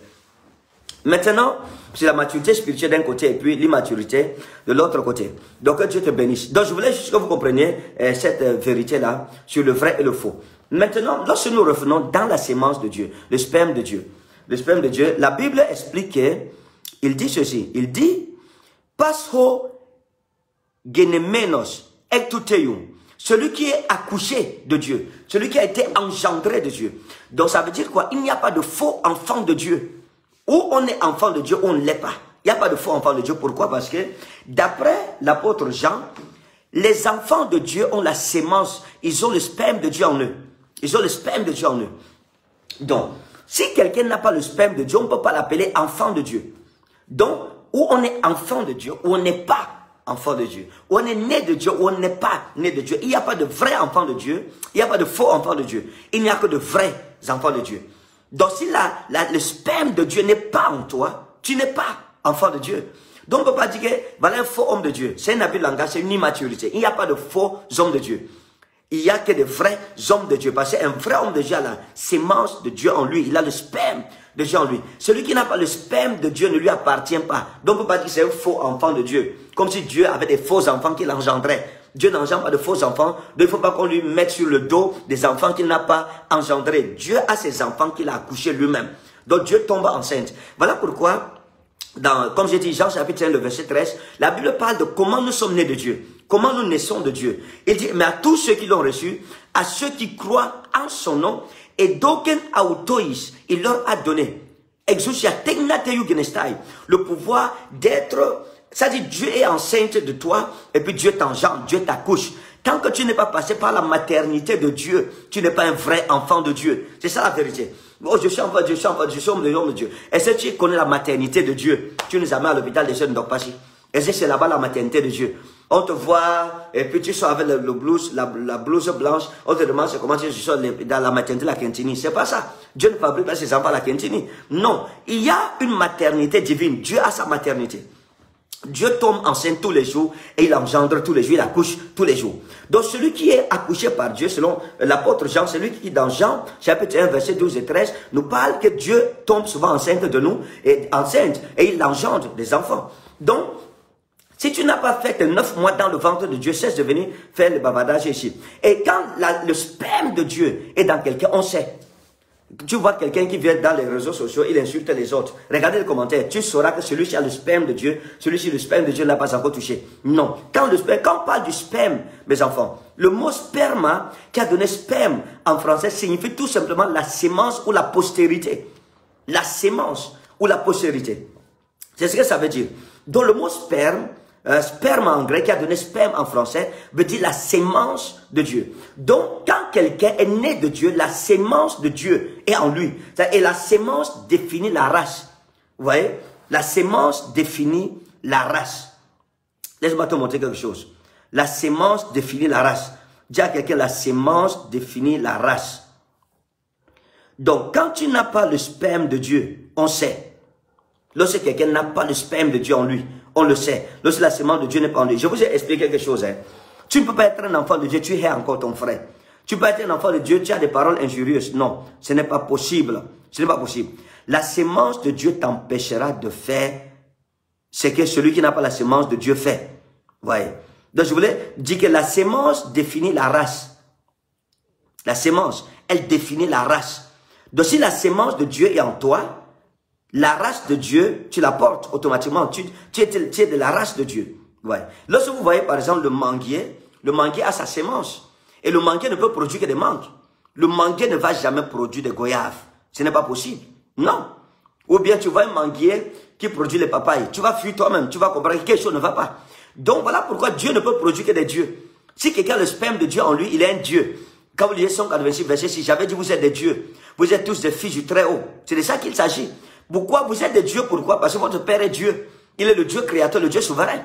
Maintenant, c'est la maturité spirituelle d'un côté et puis l'immaturité de l'autre côté. Donc Dieu te bénisse. Donc je voulais juste que vous compreniez euh, cette euh, vérité-là sur le vrai et le faux. Maintenant, lorsque nous revenons dans la sémence de Dieu, le sperme de Dieu, le sperme de Dieu, la Bible explique il dit ceci, il dit, Pasho genemenos ektuteyum, celui qui est accouché de Dieu, celui qui a été engendré de Dieu. Donc ça veut dire quoi? Il n'y a pas de faux enfant de Dieu. Ou on est enfant de Dieu, ou on ne l'est pas. Il n'y a pas de faux enfant de Dieu. Pourquoi? Parce que d'après l'apôtre Jean, les enfants de Dieu ont la sémence, ils ont le sperme de Dieu en eux. Ils ont le sperme de Dieu en eux. Donc, si quelqu'un n'a pas le sperme de Dieu, on ne peut pas l'appeler enfant de Dieu. Donc, où on est enfant de Dieu, ou on n'est pas enfant de Dieu. Ou on est né de Dieu, ou on n'est pas né de Dieu. Il n'y a pas de vrais enfants de Dieu, il n'y a pas de faux enfants de Dieu. Il n'y a que de vrais enfants de Dieu. Donc si la, le sperme de Dieu n'est pas en toi, tu n'es pas enfant de Dieu. Donc on ne peut pas dire que voilà un faux homme de Dieu. C'est un habit de langage, c'est une immaturité. Il n'y a pas de faux hommes de Dieu. Il n'y a que de vrais hommes de Dieu. Parce qu'un vrai homme de Dieu a la sémence de Dieu en lui. Il a le sperme de Dieu en lui. Celui qui n'a pas le sperme de Dieu ne lui appartient pas. Donc on peut pas dire que c'est un faux enfant de Dieu. Comme si Dieu avait des faux enfants qu'il engendrait. Dieu n'engendre pas de faux enfants. Donc il ne faut pas qu'on lui mette sur le dos des enfants qu'il n'a pas engendrés. Dieu a ses enfants qu'il a accouchés lui-même. Donc Dieu tombe enceinte. Voilà pourquoi, comme j'ai dit, Jean chapitre 1, le verset 13, la Bible parle de comment nous sommes nés de Dieu. Comment nous naissons de Dieu. Il dit, mais à tous ceux qui l'ont reçu, à ceux qui croient en son nom, et d'aucun autois, il leur a donné. Le pouvoir d'être ça dit Dieu est enceinte de toi et puis Dieu t'engendre, Dieu t'accouche. Tant que tu n'es pas passé par la maternité de Dieu, tu n'es pas un vrai enfant de Dieu. C'est ça la vérité. Oh, je suis enfant de je suis enfant de Dieu, je suis homme de Dieu. Est-ce que tu connais la maternité de Dieu Tu nous amènes à l'hôpital des jeunes d'Okpachi. Est-ce que c'est là-bas la maternité de Dieu On te voit, et puis tu sors avec le, blouse, la, blouse blanche, on te demande comment tu sors dans la maternité la Quintini. C'est pas ça. Dieu ne fabrique pas ses enfants la Quintini. Non. Il y a une maternité divine. Dieu a sa maternité. Dieu tombe enceinte tous les jours et il engendre tous les jours, il accouche tous les jours. Donc celui qui est accouché par Dieu, selon l'apôtre Jean, celui qui dans Jean, chapitre 1, verset 12 et 13, nous parle que Dieu tombe souvent enceinte de nous, et enceinte, et il engendre des enfants. Donc, si tu n'as pas fait neuf mois dans le ventre de Dieu, cesse de venir faire le bavardage ici. Et quand le sperme de Dieu est dans quelqu'un, on sait. Tu vois quelqu'un qui vient dans les réseaux sociaux, il insulte les autres. Regardez les commentaires. Tu sauras que celui-ci a le sperme de Dieu, celui-ci le sperme de Dieu n'a pas encore touché. Non. Quand, le sperme, quand on parle du sperme, mes enfants, le mot sperma, qui a donné sperme en français, signifie tout simplement la sémence ou la postérité. La sémence ou la postérité. C'est ce que ça veut dire. Donc le mot sperme, euh, sperme en grec, qui a donné sperme en français, veut dire la sémence de Dieu. Donc, quand quelqu'un est né de Dieu, la sémence de Dieu est en lui. Et la sémence définit la race. Vous voyez? La sémence définit la race. Laisse-moi te montrer quelque chose. La sémence définit la race. Dis à quelqu'un, la sémence définit la race. Donc, quand tu n'as pas le sperme de Dieu, on sait. Lorsque quelqu'un n'a pas le sperme de Dieu en lui, on le sait. Lorsque la semence de Dieu n'est pas en lui. Je vous ai expliqué quelque chose. Hein. Tu ne peux pas être un enfant de Dieu, tu hais encore ton frère. Tu peux être un enfant de Dieu, tu as des paroles injurieuses. Non, ce n'est pas possible. Ce n'est pas possible. La sémence de Dieu t'empêchera de faire ce que celui qui n'a pas la sémence de Dieu fait. Voyez. Donc je voulais dire que la sémence définit la race. La sémence, elle définit la race. Donc si la sémence de Dieu est en toi, la race de Dieu, tu la portes automatiquement. Tu, es, de la race de Dieu. Lorsque vous voyez par exemple le manguier, le manguier a sa sémence. Et le manguier ne peut produire que des mangues. Le manguier ne va jamais produire des goyaves. Ce n'est pas possible. Non. Ou bien tu vois un manguier qui produit les papayes. Tu vas fuir toi-même. Tu vas comprendre que quelque chose ne va pas. Donc voilà pourquoi Dieu ne peut produire que des dieux. Si quelqu'un a le sperme de Dieu en lui, il est un Dieu. Quand vous lisez 186, verset 6, j'avais dit vous êtes des dieux. Vous êtes tous des fils du Très-Haut. C'est de ça qu'il s'agit. Pourquoi vous êtes des dieux Pourquoi? Parce que votre Père est Dieu. Il est le Dieu créateur, le Dieu souverain.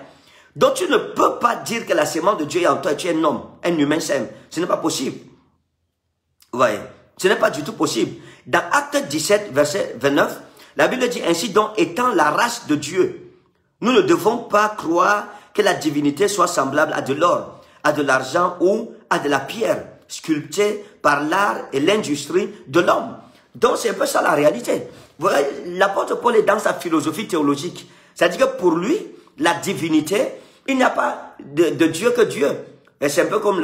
Donc tu ne peux pas dire que la sémence de Dieu est en toi et tu es un homme, un humain simple. Ce n'est pas possible. Vous voyez? Ce n'est pas du tout possible. Dans Acte 17, verset 29, la Bible dit ainsi donc étant la race de Dieu, nous ne devons pas croire que la divinité soit semblable à de l'or, à de l'argent ou à de la pierre, sculptée par l'art et l'industrie de l'homme. Donc c'est un peu ça la réalité. L'apôtre Paul est dans sa philosophie théologique. C'est-à-dire que pour lui, la divinité, il n'y a pas de, Dieu que Dieu. C'est un peu comme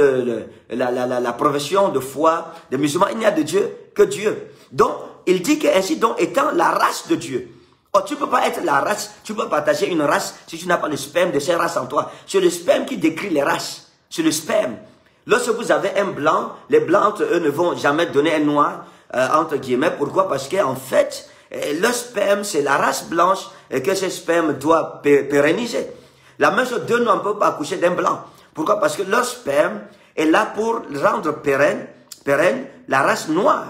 la, profession de foi des musulmans, il n'y a de Dieu que Dieu. Donc, il dit qu'ainsi donc étant la race de Dieu. Oh, tu ne peux pas être la race, tu peux partager une race si tu n'as pas le sperme de ces races en toi. C'est le sperme qui décrit les races. C'est le sperme. Lorsque vous avez un blanc, les blancs entre eux ne vont jamais donner un noir, euh, entre guillemets. Pourquoi? Parce qu'en fait, le sperme, c'est la race blanche et que ce sperme doit pérenniser. La même chose, deux noirs ne peuvent pas accoucher d'un blanc. Pourquoi? Parce que leur sperme est là pour rendre pérenne, pérenne la race noire.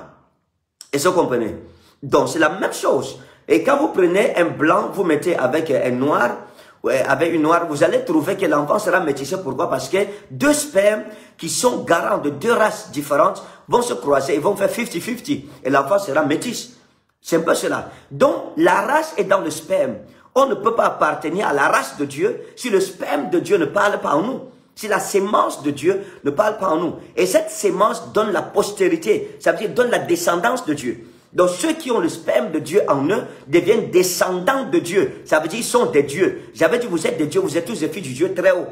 Et ça, vous comprenez? Donc, c'est la même chose. Et quand vous prenez un blanc, vous mettez avec un noir, avec une noire, vous allez trouver que l'enfant sera métissé. Pourquoi? Parce que deux spermes qui sont garants de deux races différentes vont se croiser, ils vont faire 50-50. Et l'enfant sera métisse. C'est un peu cela. Donc, la race est dans le sperme. On ne peut pas appartenir à la race de Dieu si le sperme de Dieu ne parle pas en nous. Si la sémence de Dieu ne parle pas en nous. Et cette sémence donne la postérité. Ça veut dire donne la descendance de Dieu. Donc ceux qui ont le sperme de Dieu en eux deviennent descendants de Dieu. Ça veut dire qu'ils sont des dieux. J'avais dit vous êtes des dieux, vous êtes tous des filles du Dieu très haut.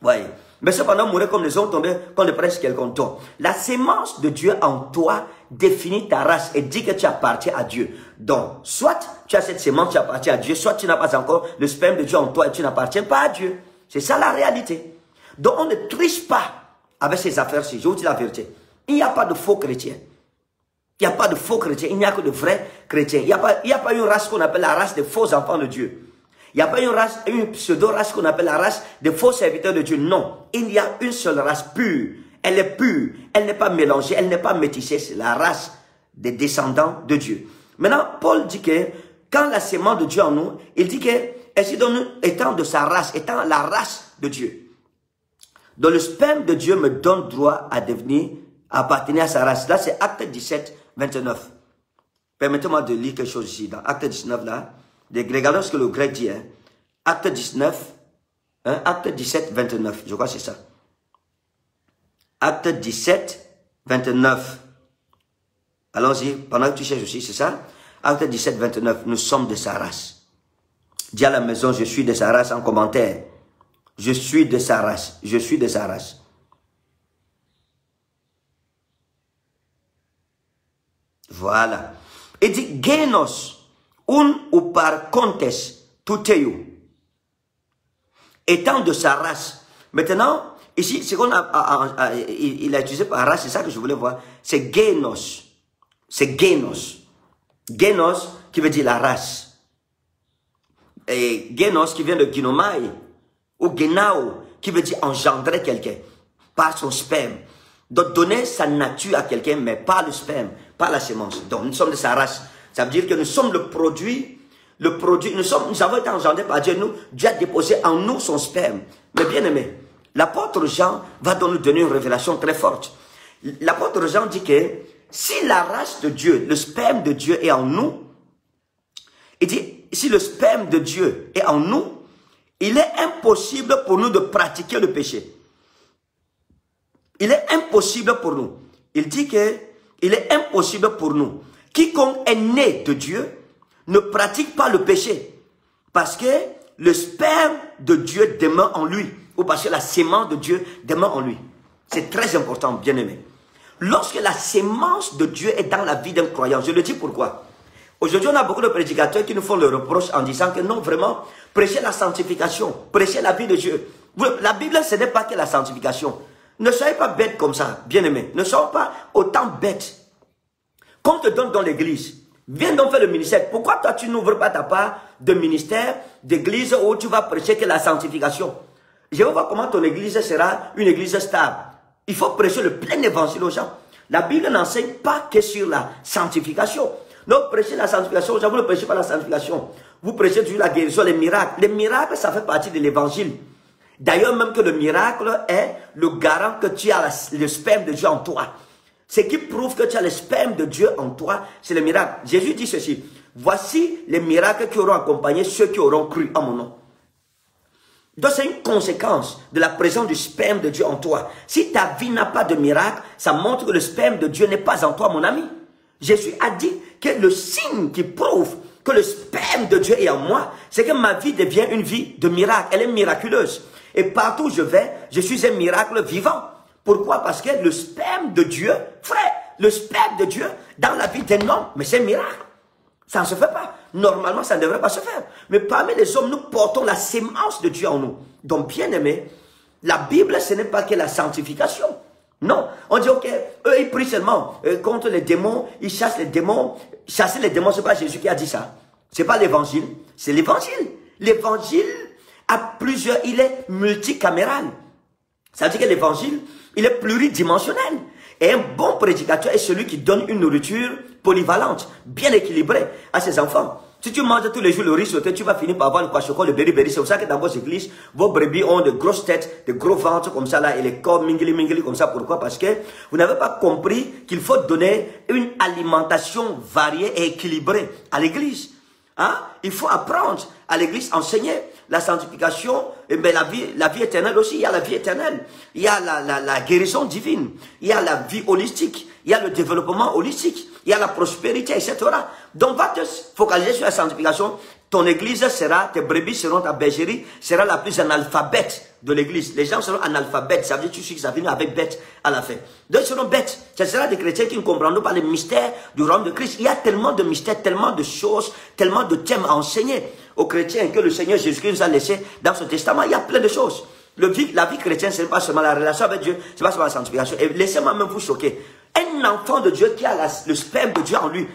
Voyez. Mais cependant, mourir comme les autres tombés quand le prince quelqu'un tombe. La sémence de Dieu en toi définit ta race et dit que tu appartiens à Dieu. Donc, soit tu as cette sémence, tu appartiens à Dieu, soit tu n'as pas encore le sperme de Dieu en toi et tu n'appartiens pas à Dieu. C'est ça la réalité. Donc, on ne triche pas avec ces affaires-ci. Je vous dis la vérité. Il n'y a pas de faux chrétiens. Il n'y a pas de faux chrétiens. Il n'y a que de vrais chrétiens. Il n'y a, a pas une race qu'on appelle la race des faux enfants de Dieu. Il n'y a pas une race, une pseudo-race qu'on appelle la race des faux serviteurs de Dieu. Non. Il y a une seule race pure. Elle est pure. Elle n'est pas mélangée. Elle n'est pas métissée. C'est la race des descendants de Dieu. Maintenant, Paul dit que quand la sémence de Dieu en nous, il dit que, étant de sa race, étant la race de Dieu? Donc le sperme de Dieu me donne droit à devenir, à appartenir à sa race. Là, c'est acte 17, 29. Permettez-moi de lire quelque chose ici, dans acte 19 là. Regardons ce que le grec dit. Hein. Acte 19, hein, acte 17, 29. Je crois que c'est ça. Acte 17, 29. Allons-y, pendant que tu cherches aussi, c'est ça? Acte 17, 29. Nous sommes de sa race. Dis à la maison, je suis de sa race en commentaire. Je suis de sa race. Je suis de sa race. Voilà. Il dit, genos un ou par contes tuteu, étant de sa race. Maintenant, ici, ce qu'on a, il a utilisé par race, c'est ça que je voulais voir, c'est genos. C'est genos. Genos qui veut dire la race. Et genos qui vient de ginomai, ou genao, qui veut dire engendrer quelqu'un par son sperme. Donc donner sa nature à quelqu'un, mais pas le sperme, pas la semence. Donc nous sommes de sa race. Ça veut dire que nous sommes le produit, le produit, nous, nous avons été engendrés par Dieu, nous, Dieu a déposé en nous son sperme. Mais bien aimé, l'apôtre Jean va donc nous donner une révélation très forte. L'apôtre Jean dit que si la race de Dieu, le sperme de Dieu est en nous, il dit, si le sperme de Dieu est en nous, il est impossible pour nous de pratiquer le péché. Il est impossible pour nous. Il dit que il est impossible pour nous. Quiconque est né de Dieu ne pratique pas le péché. Parce que le sperme de Dieu demeure en lui. Ou parce que la sémence de Dieu demeure en lui. C'est très important, bien aimé. Lorsque la sémence de Dieu est dans la vie d'un croyant, je le dis pourquoi. Aujourd'hui, on a beaucoup de prédicateurs qui nous font le reproche en disant que non, vraiment, prêchez la sanctification, prêchez la vie de Dieu. La Bible, ce n'est pas que la sanctification. Ne soyez pas bêtes comme ça, bien aimés. Ne soyez pas autant bêtes. Qu'on te donne dans l'église, viens donc faire le ministère. Pourquoi toi, tu n'ouvres pas ta part de ministère, d'église où tu vas prêcher que la sanctification? Je vais voir comment ton église sera une église stable. Il faut prêcher le plein évangile aux gens. La Bible n'enseigne pas que sur la sanctification. Non, prêchez la sanctification aux gens, vous ne prêchez pas la sanctification. Vous prêchez toujours la guérison, les miracles. Les miracles, ça fait partie de l'évangile. D'ailleurs, même que le miracle est le garant que tu as le sperme de Dieu en toi. Ce qui prouve que tu as le sperme de Dieu en toi, c'est le miracle. Jésus dit ceci. Voici les miracles qui auront accompagné ceux qui auront cru en mon nom. Donc c'est une conséquence de la présence du sperme de Dieu en toi. Si ta vie n'a pas de miracle, ça montre que le sperme de Dieu n'est pas en toi, mon ami. Jésus a dit que le signe qui prouve que le sperme de Dieu est en moi, c'est que ma vie devient une vie de miracle. Elle est miraculeuse. Et partout où je vais, je suis un miracle vivant. Pourquoi? Parce que le sperme de Dieu, frère, le sperme de Dieu dans la vie d'un homme, mais c'est un miracle. Ça ne se fait pas. Normalement, ça ne devrait pas se faire. Mais parmi les hommes, nous portons la sémence de Dieu en nous. Donc, bien aimé, la Bible, ce n'est pas que la sanctification. Non, on dit, ok, eux, ils prient seulement euh, contre les démons, ils chassent les démons. Chasser les démons, c'est pas Jésus qui a dit ça. C'est pas l'évangile, c'est l'évangile. L'évangile a plusieurs, il est multicaméral. Ça veut dire que l'évangile, il est pluridimensionnel. Et un bon prédicateur est celui qui donne une nourriture polyvalente, bien équilibrée à ses enfants. Si tu manges tous les jours le riz sauté, tu vas finir par avoir le kwashoko, le beriberi. C'est pour ça que dans vos églises, vos brebis ont de grosses têtes, de gros ventres comme ça là, et les corps mingli mingli comme ça. Pourquoi? Parce que vous n'avez pas compris qu'il faut donner une alimentation variée et équilibrée à l'église. Hein? Il faut apprendre à l'église, enseigner la sanctification, eh la vie, la vie éternelle aussi. Il y a la vie éternelle, il y a la, la, la guérison divine, il y a la vie holistique, il y a le développement holistique, il y a la prospérité, etc. Donc va te focaliser sur la sanctification. Ton église sera, tes brebis seront ta bergerie, sera la plus analphabète de l'église. Les gens seront analphabètes, ça veut dire que tu ça finit avec bête à la fin. Donc seront bêtes. Ce sera des chrétiens qui ne comprendront pas les mystères du royaume de Christ. Il y a tellement de mystères, tellement de choses, tellement de thèmes à enseigner aux chrétiens que le Seigneur Jésus-Christ nous a laissé dans ce testament. Il y a plein de choses. La vie chrétienne, ce n'est pas seulement la relation avec Dieu, ce n'est pas seulement la sanctification. Et laissez-moi même vous choquer. Un enfant de Dieu qui a le sperme de Dieu en lui,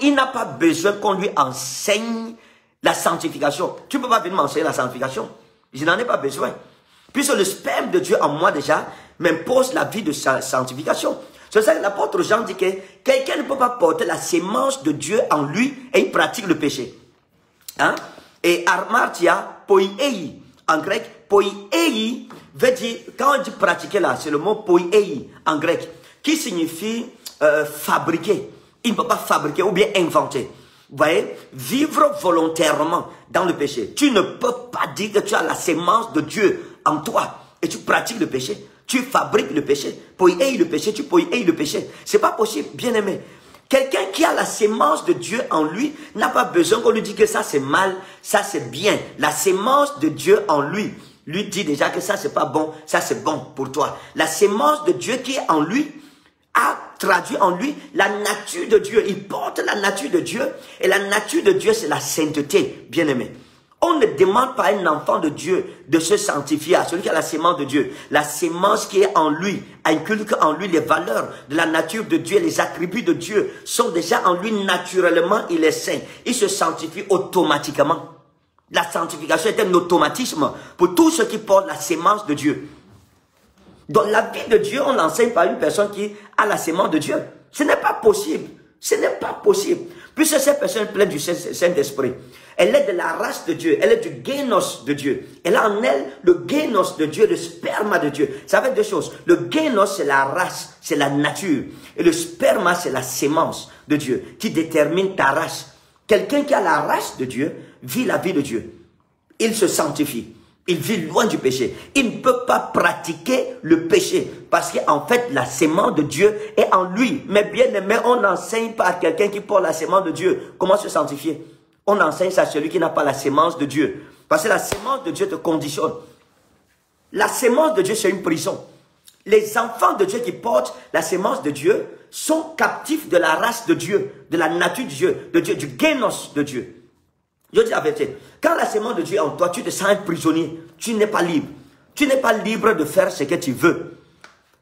il n'a pas besoin qu'on lui enseigne la sanctification. Tu ne peux pas venir m'enseigner la sanctification. Je n'en ai pas besoin. Puisque le sperme de Dieu en moi déjà m'impose la vie de sa sanctification. C'est ça que l'apôtre Jean dit que quelqu'un ne peut pas porter la sémence de Dieu en lui et il pratique le péché. Hein? Et armartia poiei en grec, poiei veut dire, quand on dit pratiquer là, c'est le mot poiei en grec, qui signifie euh, fabriquer. Il ne peut pas fabriquer ou bien inventer. Vous voyez, vivre volontairement dans le péché. Tu ne peux pas dire que tu as la sémence de Dieu en toi et tu pratiques le péché. Tu fabriques le péché. Poiei le péché, tu poiei le péché. C'est pas possible, bien aimé. Quelqu'un qui a la sémence de Dieu en lui n'a pas besoin qu'on lui dise que ça c'est mal, ça c'est bien. La sémence de Dieu en lui lui dit déjà que ça c'est pas bon, ça c'est bon pour toi. La sémence de Dieu qui est en lui a traduit en lui la nature de Dieu. Il porte la nature de Dieu et la nature de Dieu c'est la sainteté, bien aimé. On ne demande pas à un enfant de Dieu de se sanctifier, à celui qui a la sémence de Dieu. La sémence qui est en lui inculque en lui les valeurs de la nature de Dieu, les attributs de Dieu sont déjà en lui naturellement, il est saint. Il se sanctifie automatiquement. La sanctification est un automatisme pour tous ceux qui portent la sémence de Dieu. Dans la vie de Dieu, on n'enseigne pas une personne qui a la sémence de Dieu. Ce n'est pas possible. Ce n'est pas possible. Puisque cette personne est pleine du Saint-Esprit, Elle est de la race de Dieu. Elle est du génos de Dieu. Elle a en elle le génos de Dieu, le sperma de Dieu. Ça fait deux choses. Le génos, c'est la race, c'est la nature. Et le sperma, c'est la sémence de Dieu qui détermine ta race. Quelqu'un qui a la race de Dieu vit la vie de Dieu. Il se sanctifie. Il vit loin du péché. Il ne peut pas pratiquer le péché parce qu'en fait, la sémence de Dieu est en lui. Mais bien aimé, on n'enseigne pas à quelqu'un qui porte la sémence de Dieu comment se sanctifier. On enseigne ça à celui qui n'a pas la sémence de Dieu. Parce que la sémence de Dieu te conditionne. La sémence de Dieu, c'est une prison. Les enfants de Dieu qui portent la sémence de Dieu sont captifs de la race de Dieu, de la nature de Dieu, de Dieu, du génos de Dieu. Je dis la vérité. Quand la sémence de Dieu est en toi, tu te sens un prisonnier. Tu n'es pas libre. Tu n'es pas libre de faire ce que tu veux.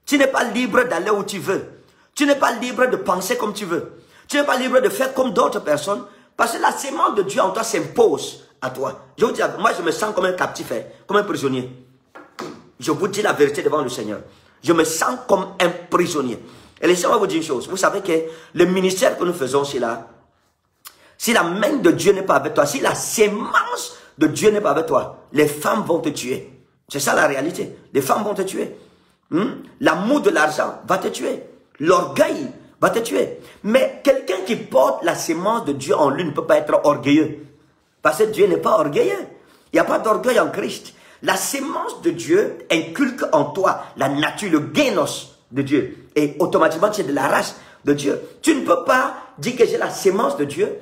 Tu n'es pas libre d'aller où tu veux. Tu n'es pas libre de penser comme tu veux. Tu n'es pas libre de faire comme d'autres personnes. Parce que la sémence de Dieu en toi s'impose à toi. Je vous dis, moi je me sens comme un captif, hein, comme un prisonnier. Je vous dis la vérité devant le Seigneur. Je me sens comme un prisonnier. Et laissez-moi vous dire une chose. Vous savez que le ministère que nous faisons, c'est là, si la main de Dieu n'est pas avec toi, si la sémence de Dieu n'est pas avec toi, les femmes vont te tuer. C'est ça la réalité. Les femmes vont te tuer. Hmm? L'amour de l'argent va te tuer. L'orgueil va te tuer. Mais quelqu'un qui porte la sémence de Dieu en lui ne peut pas être orgueilleux. Parce que Dieu n'est pas orgueilleux. Il n'y a pas d'orgueil en Christ. La sémence de Dieu inculque en toi la nature, le génos de Dieu. Et automatiquement, tu es de la race de Dieu. Tu ne peux pas dire que j'ai la sémence de Dieu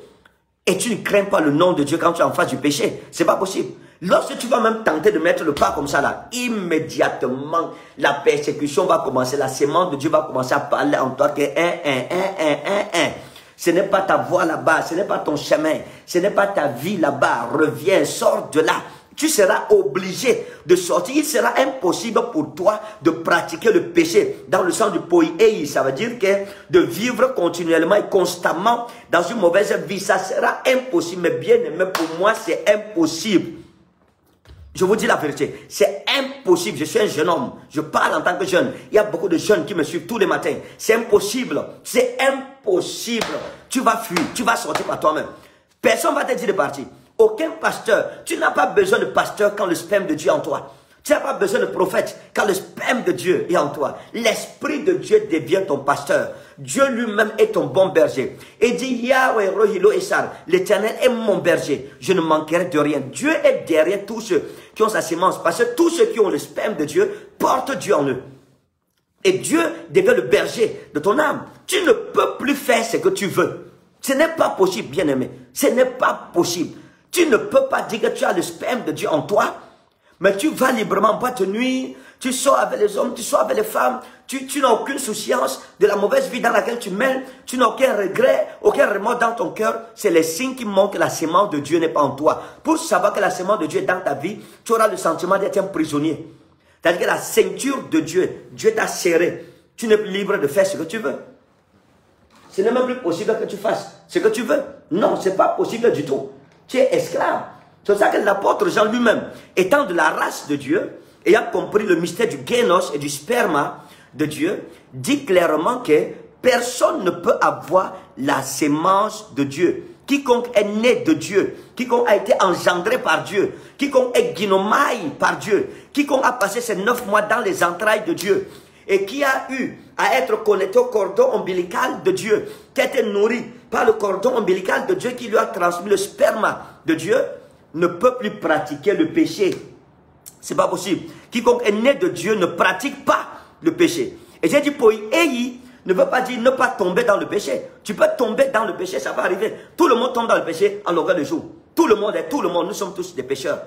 et tu ne crains pas le nom de Dieu quand tu es en face du péché. C'est pas possible. Lorsque tu vas même tenter de mettre le pas comme ça là, immédiatement, la persécution va commencer, la sémence de Dieu va commencer à parler en toi que un, un, un, un, un, un. Ce n'est pas ta voix là-bas, ce n'est pas ton chemin, ce n'est pas ta vie là-bas. Reviens, sors de là tu seras obligé de sortir. Il sera impossible pour toi de pratiquer le péché dans le sens du poïei. Ça veut dire que de vivre continuellement et constamment dans une mauvaise vie, ça sera impossible. Mais bien aimé, pour moi, c'est impossible. Je vous dis la vérité, c'est impossible. Je suis un jeune homme, je parle en tant que jeune. Il y a beaucoup de jeunes qui me suivent tous les matins. C'est impossible, c'est impossible. Tu vas fuir, tu vas sortir par toi-même. Personne ne va te dire de partir. Aucun pasteur. Tu n'as pas besoin de pasteur quand le sperme de Dieu est en toi. Tu n'as pas besoin de prophète quand le sperme de Dieu est en toi. L'Esprit de Dieu devient ton pasteur. Dieu lui-même est ton bon berger. Et dit Yahweh Rohilo Esar, l'Éternel est mon berger. Je ne manquerai de rien. Dieu est derrière tous ceux qui ont sa sémence. Parce que tous ceux qui ont le sperme de Dieu portent Dieu en eux. Et Dieu devient le berger de ton âme. Tu ne peux plus faire ce que tu veux. Ce n'est pas possible, bien aimé. Ce n'est pas possible. Tu ne peux pas dire que tu as le sperme de Dieu en toi, mais tu vas librement boîte de nuit, tu sors avec les hommes, tu sors avec les femmes, tu, tu n'as aucune souciance de la mauvaise vie dans laquelle tu mènes, tu n'as aucun regret, aucun remords dans ton cœur. C'est les signes qui montrent que la sémence de Dieu n'est pas en toi. Pour savoir que la sémence de Dieu est dans ta vie, tu auras le sentiment d'être un prisonnier. C'est-à-dire que la ceinture de Dieu, Dieu t'a serré. Tu n'es plus libre de faire ce que tu veux. Ce n'est même plus possible que tu fasses ce que tu veux. Non, ce n'est pas possible du tout tu es esclave. C'est pour ça que l'apôtre Jean lui-même, étant de la race de Dieu, ayant compris le mystère du génos et du sperma de Dieu, dit clairement que personne ne peut avoir la sémence de Dieu. Quiconque est né de Dieu, quiconque a été engendré par Dieu, quiconque est guinomaille par Dieu, quiconque a passé ses neuf mois dans les entrailles de Dieu, et qui a eu à être connecté au cordon ombilical de Dieu, qui a été nourri par le cordon ombilical de Dieu qui lui a transmis le sperma de Dieu, ne peut plus pratiquer le péché. C'est pas possible. Quiconque est né de Dieu ne pratique pas le péché. Et j'ai dit pour Eyi ne veut pas dire ne pas tomber dans le péché. Tu peux tomber dans le péché, ça va arriver. Tout le monde tombe dans le péché en longueur de jour. Tout le monde est tout le monde. Nous sommes tous des pécheurs.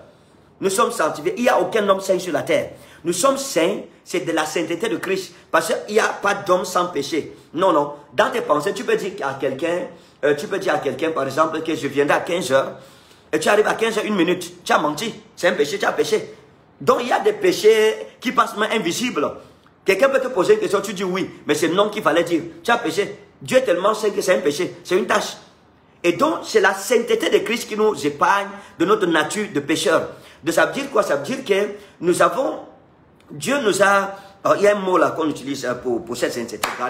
Nous sommes sanctifiés. Il n'y a aucun homme saint sur la terre. Nous sommes saints, c'est de la sainteté de Christ. Parce qu'il n'y a pas d'homme sans péché. Non, non. Dans tes pensées, tu peux dire à quelqu'un, euh, tu peux dire à quelqu'un, par exemple, que je viendrai à 15 heures, et tu arrives à 15 heures, une minute, tu as menti. C'est un péché, tu as péché. Donc il y a des péchés qui passent même invisibles. Quelqu'un peut te poser une question, tu dis oui, mais c'est non qu'il fallait dire. Tu as péché. Dieu est tellement saint que c'est un péché, c'est une tâche. Et donc, c'est la sainteté de Christ qui nous épargne de notre nature de pécheur. De ça veut dire quoi? Ça veut dire que nous avons Dieu nous a Alors, il y a un mot là qu'on utilise pour, pour cette sainteté. Wa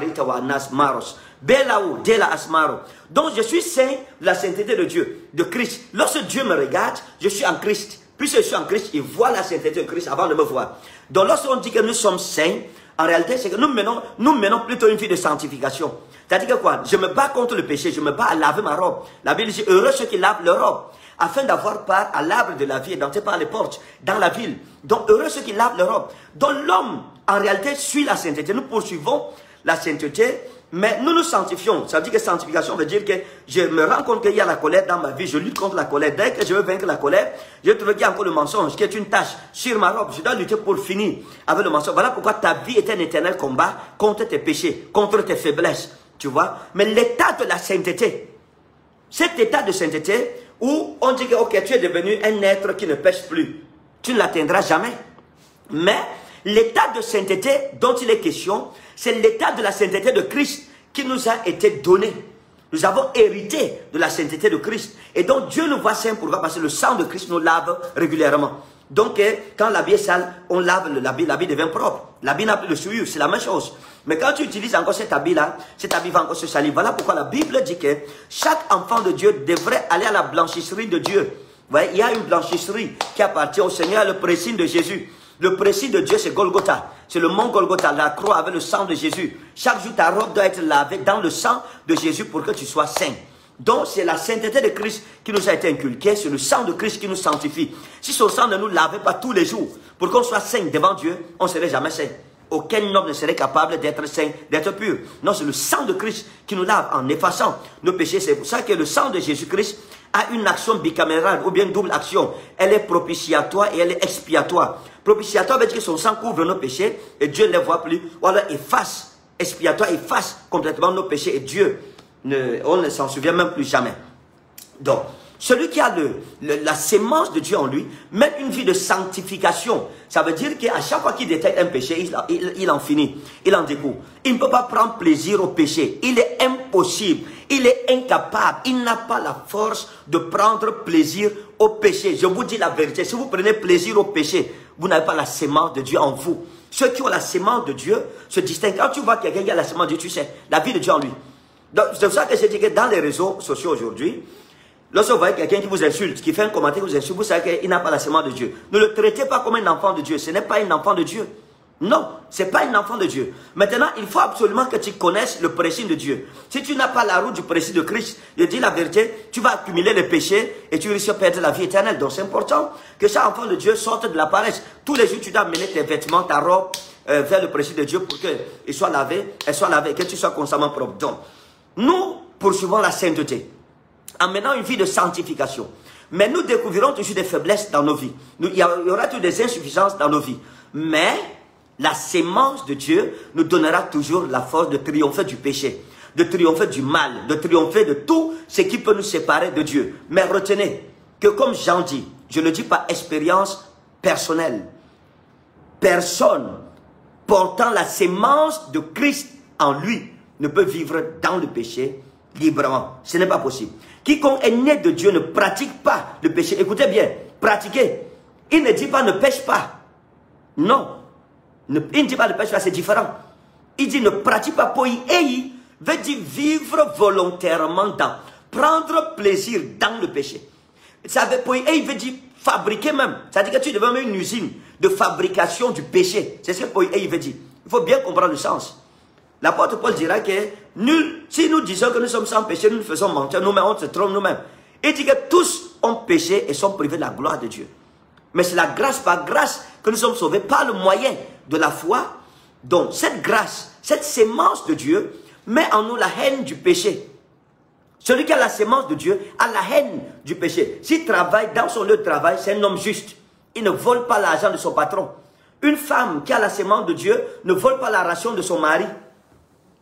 nas maros. Belao, de la asmaro. Donc, je suis saint de la sainteté de Dieu, de Christ. Lorsque Dieu me regarde, je suis en Christ. Puisque je suis en Christ, il voit la sainteté de Christ avant de me voir. Donc, lorsqu'on dit que nous sommes saints, en réalité, c'est que nous menons, nous menons plutôt une vie de sanctification. C'est-à-dire que quoi? Je me bats contre le péché, je me bats à laver ma robe. La Bible dit, heureux ceux qui lavent leur robe, afin d'avoir part à l'arbre de la vie et d'entrer par les portes dans la ville. Donc, heureux ceux qui lavent leur robe. Donc, l'homme, en réalité, suit la sainteté. Nous poursuivons la sainteté mais nous nous sanctifions. Ça veut dire que sanctification veut dire que je me rends compte qu'il y a la colère dans ma vie. Je lutte contre la colère. Dès que je veux vaincre la colère, je trouve qu'il y a encore le mensonge qui est une tâche sur ma robe. Je dois lutter pour finir avec le mensonge. Voilà pourquoi ta vie est un éternel combat contre tes péchés, contre tes faiblesses. Tu vois? Mais l'état de la sainteté, cet état de sainteté où on dit que ok, tu es devenu un être qui ne pêche plus, tu ne l'atteindras jamais. Mais l'état de sainteté dont il est question, c'est l'état de la sainteté de Christ qui nous a été donné. Nous avons hérité de la sainteté de Christ. Et donc Dieu nous voit saints pourquoi? Parce que le sang de Christ nous lave régulièrement. Donc eh, quand l'habit est sale, on lave l'habit, l'habit devient propre. L'habit n'a plus de souillure, c'est la même chose. Mais quand tu utilises encore cet habit-là, cet habit va encore se salir. Voilà pourquoi la Bible dit que chaque enfant de Dieu devrait aller à la blanchisserie de Dieu. Vous voyez, il y a une blanchisserie qui appartient au Seigneur, le présigne de Jésus. Le précis de Dieu, c'est Golgotha. C'est le mont Golgotha, la croix avec le sang de Jésus. Chaque jour, ta robe doit être lavée dans le sang de Jésus pour que tu sois saint. Donc, c'est la sainteté de Christ qui nous a été inculquée. C'est le sang de Christ qui nous sanctifie. Si son sang ne nous lavait pas tous les jours pour qu'on soit saint devant Dieu, on ne serait jamais saint. Aucun homme ne serait capable d'être saint, d'être pur. Non, c'est le sang de Christ qui nous lave en effaçant nos péchés. C'est pour ça que le sang de Jésus-Christ a une action bicamérale ou bien double action. Elle est propitiatoire et elle est expiatoire. Propitiatoire veut dire que son sang couvre nos péchés et Dieu ne les voit plus. Ou alors efface, expiatoire efface complètement nos péchés et Dieu, ne, on ne s'en souvient même plus jamais. Donc, celui qui a le, la sémence de Dieu en lui mène une vie de sanctification. Ça veut dire qu'à chaque fois qu'il détecte un péché, il, en finit, il en découvre. Il ne peut pas prendre plaisir au péché. Il est impossible, il est incapable, il n'a pas la force de prendre plaisir au péché. Je vous dis la vérité, si vous prenez plaisir au péché, vous n'avez pas la sémence de Dieu en vous. Ceux qui ont la sémence de Dieu se distinguent. Quand tu vois quelqu'un qui a la sémence de Dieu, tu sais, la vie de Dieu en lui. C'est pour ça que je dis que dans les réseaux sociaux aujourd'hui, Lorsque vous voyez quelqu'un qui vous insulte, qui fait un commentaire qui vous insulte, vous savez qu'il n'a pas la sémence de Dieu. Ne le traitez pas comme un enfant de Dieu. Ce n'est pas un enfant de Dieu. Non, ce n'est pas un enfant de Dieu. Maintenant, il faut absolument que tu connaisses le précis de Dieu. Si tu n'as pas la route du précis de Christ, je dis la vérité, tu vas accumuler les péchés et tu risques de perdre la vie éternelle. Donc c'est important que chaque enfant de Dieu sorte de la paresse. Tous les jours, tu dois amener tes vêtements, ta robe euh, vers le précis de Dieu pour qu'il soit lavé, elle soit lavée, que tu sois constamment propre. Donc, nous poursuivons la sainteté en menant une vie de sanctification. Mais nous découvrirons toujours des faiblesses dans nos vies. il y aura toujours des insuffisances dans nos vies. Mais la sémence de Dieu nous donnera toujours la force de triompher du péché, de triompher du mal, de triompher de tout ce qui peut nous séparer de Dieu. Mais retenez que comme Jean dit, je ne dis pas expérience personnelle, personne portant la sémence de Christ en lui ne peut vivre dans le péché librement. Ce n'est pas possible. Quiconque est né de Dieu ne pratique pas le péché. Écoutez bien, pratiquer. Il ne dit pas ne pêche pas. Non. il ne dit pas ne pêche pas, c'est différent. Il dit ne pratique pas. Poïei veut dire vivre volontairement dans. Prendre plaisir dans le péché. Ça veut, veut dire fabriquer même. Ça veut dire que tu deviens une usine de fabrication du péché. C'est ce que poïei veut dire. Il faut bien comprendre le sens. L'apôtre Paul dira que si nous disons que nous sommes sans péché, nous faisons mentir nous-mêmes, on se trompe nous-mêmes. Il dit que tous ont péché et sont privés de la gloire de Dieu. Mais c'est la grâce par grâce que nous sommes sauvés par le moyen de la foi. Donc cette grâce, cette sémence de Dieu met en nous la haine du péché. Celui qui a la sémence de Dieu a la haine du péché. S'il travaille dans son lieu de travail, c'est un homme juste. Il ne vole pas l'argent de son patron. Une femme qui a la sémence de Dieu ne vole pas la ration de son mari.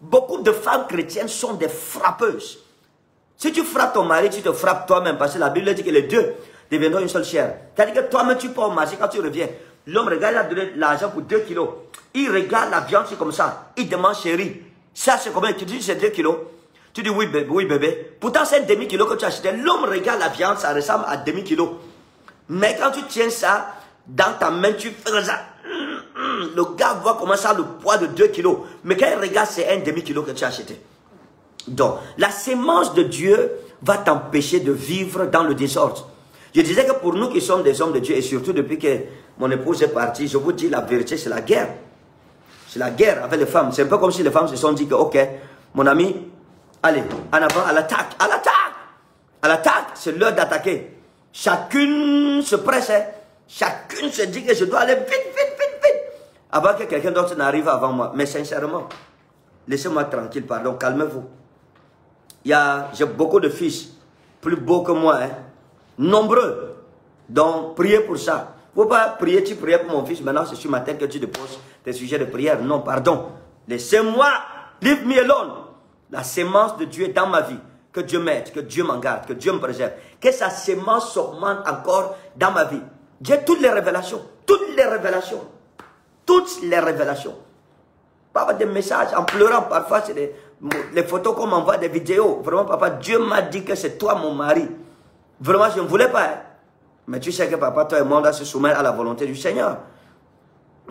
Beaucoup de femmes chrétiennes sont des frappeuses. Si tu frappes ton mari, tu te frappes toi-même. Parce que la Bible dit que les deux deviendront une seule chair. C'est-à-dire que toi-même, tu pars au marché quand tu reviens. L'homme regarde, il a donné l'argent pour 2 kilos. Il regarde la viande, c'est comme ça. Il demande chérie. Ça, c'est combien? Tu dis c'est 2 kilos. Tu dis oui bébé, oui bébé. Pourtant, c'est demi-kilo que tu as acheté. L'homme regarde la viande, ça ressemble à demi-kilo. Mais quand tu tiens ça dans ta main, tu fais ça. Le gars voit comment ça le poids de 2 kilos. Mais quand il regarde, c'est un demi-kilo que tu as acheté. Donc, la sémence de Dieu va t'empêcher de vivre dans le désordre. Je disais que pour nous qui sommes des hommes de Dieu, et surtout depuis que mon épouse est partie, je vous dis la vérité, c'est la guerre. C'est la guerre avec les femmes. C'est un peu comme si les femmes se sont dit que, ok, mon ami, allez, en avant, à l'attaque, à l'attaque, à l'attaque, c'est l'heure d'attaquer. Chacune se presse, hein. chacune se dit que je dois aller vite, vite, vite, avant que quelqu'un d'autre n'arrive avant moi. Mais sincèrement, laissez-moi tranquille, pardon, calmez-vous. J'ai beaucoup de fils, plus beaux que moi, hein, nombreux. Donc, priez pour ça. Faut pas prier, tu priais pour mon fils, maintenant c'est sur ma tête que tu déposes tes sujets de prière. Non, pardon. Laissez-moi, leave me alone. La sémence de Dieu est dans ma vie. Que Dieu m'aide, que Dieu m'en garde, que Dieu me préserve. Que sa sémence s'augmente encore dans ma vie. J'ai toutes les révélations. Toutes les révélations. Toutes les révélations. Pas des messages en pleurant parfois, c'est les photos qu'on m'envoie, des vidéos. Vraiment, papa, Dieu m'a dit que c'est toi mon mari. Vraiment, je ne voulais pas. Hein. Mais tu sais que papa, toi et moi, on doit se soumettre à la volonté du Seigneur.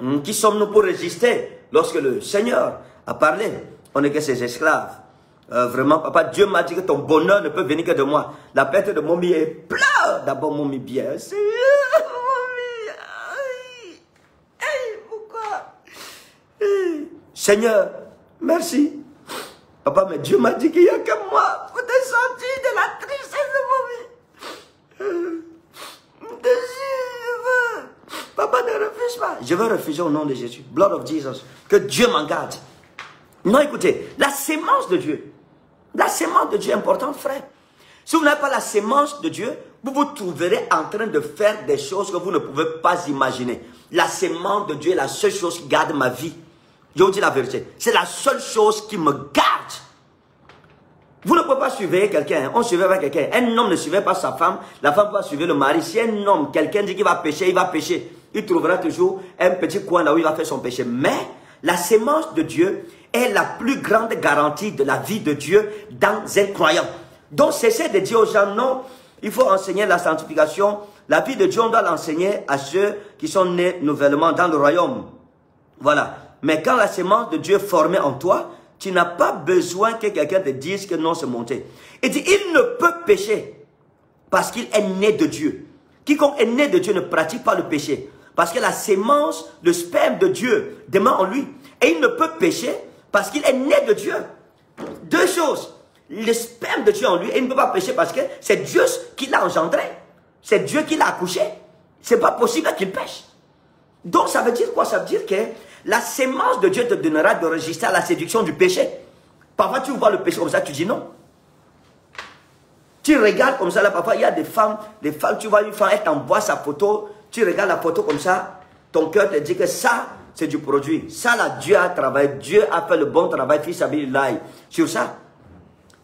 Hmm, qui sommes-nous pour résister lorsque le Seigneur a parlé? On n'est que ses esclaves. Euh, vraiment, papa, Dieu m'a dit que ton bonheur ne peut venir que de moi. La perte de mon est plein. D'abord, mon bien. pourquoi Seigneur, merci. Papa, mais Dieu m'a dit qu'il n'y a que moi pour te de la tristesse de mon vie. je veux. Papa, ne refuse pas. Je veux refuser au nom de Jésus. Blood of Jesus. Que Dieu m'en garde. Non, écoutez, la sémence de Dieu. La sémence de Dieu est importante, frère. Si vous n'avez pas la sémence de Dieu, vous vous trouverez en train de faire des choses que vous ne pouvez pas imaginer. La sémence de Dieu est la seule chose qui garde ma vie. Je vous dis la vérité. C'est la seule chose qui me garde. Vous ne pouvez pas suivre quelqu'un. On suivait pas quelqu'un. Un homme ne suivait pas sa femme. La femme va suivre le mari. Si un homme, quelqu'un dit qu'il va pécher, il va pécher. Il trouvera toujours un petit coin là où il va faire son péché. Mais la sémence de Dieu est la plus grande garantie de la vie de Dieu dans un croyant. Donc cessez de dire aux gens, non, il faut enseigner la sanctification. La vie de Dieu, on doit l'enseigner à ceux qui sont nés nouvellement dans le royaume. Voilà. Mais quand la sémence de Dieu est formée en toi, tu n'as pas besoin que quelqu'un te dise que non, c'est monté. Il dit, il ne peut pécher parce qu'il est né de Dieu. Quiconque est né de Dieu ne pratique pas le péché. Parce que la sémence, le sperme de Dieu demeure en lui. Et il ne peut pécher parce qu'il est né de Dieu. Deux choses. Le sperme de Dieu en lui, et il ne peut pas pécher parce que c'est Dieu qui l'a engendré. C'est Dieu qui l'a accouché. C'est pas possible qu'il pêche. Donc ça veut dire quoi? Ça veut dire que la sémence de Dieu te donnera de résister à la séduction du péché. Parfois, tu vois le péché comme ça, tu dis non. Tu regardes comme ça, là, parfois, il y a des femmes, des femmes, tu vois une femme, elle t'envoie sa photo, tu regardes la photo comme ça, ton cœur te dit que ça, c'est du produit. Ça, là, Dieu a travaillé, Dieu a fait le bon travail, fils l'ail sur ça.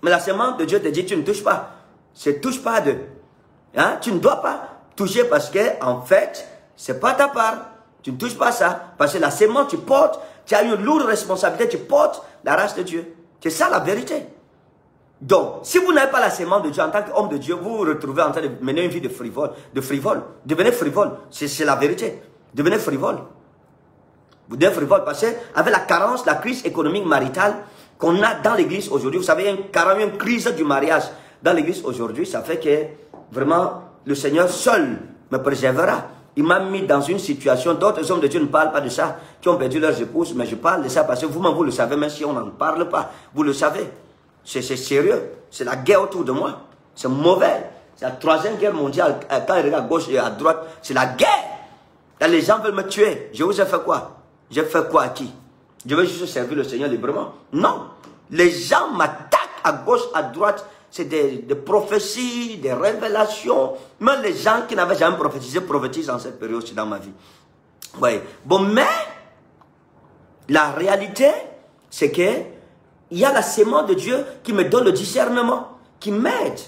Mais la sémence de Dieu te dit, tu ne touches pas. C'est touche pas de. Hein? Tu ne dois pas toucher parce que, en fait, c'est pas ta part. Tu ne touches pas ça. Parce que la sémence, tu portes, tu as une lourde responsabilité, tu portes la race de Dieu. C'est ça la vérité. Donc, si vous n'avez pas la sémence de Dieu en tant qu'homme de Dieu, vous vous retrouvez en train de mener une vie de frivole. De frivole. Devenez frivole. C'est la vérité. Devenez frivole. Vous devenez frivole parce que avec la carence, la crise économique maritale qu'on a dans l'église aujourd'hui, vous savez, il y a une, carrément une crise du mariage dans l'église aujourd'hui, ça fait que vraiment le Seigneur seul me préservera. Il m'a mis dans une situation, d'autres hommes de Dieu ne parlent pas de ça, qui ont perdu leurs épouses, mais je parle de ça parce que vous-même, vous le savez, même si on n'en parle pas, vous le savez. C'est sérieux, c'est la guerre autour de moi, c'est mauvais. C'est la troisième guerre mondiale, euh, quand il regarde à gauche et à droite, c'est la guerre. les gens veulent me tuer, je vous ai fait quoi? J'ai fait quoi à qui? Je veux juste servir le Seigneur librement. Non, les gens m'attaquent à gauche, à droite, c'est des, prophéties, des révélations. Même les gens qui n'avaient jamais prophétisé prophétisent en cette période dans ma vie. Oui. Bon, mais la réalité, c'est que il y a la sémence de Dieu qui me donne le discernement, qui m'aide.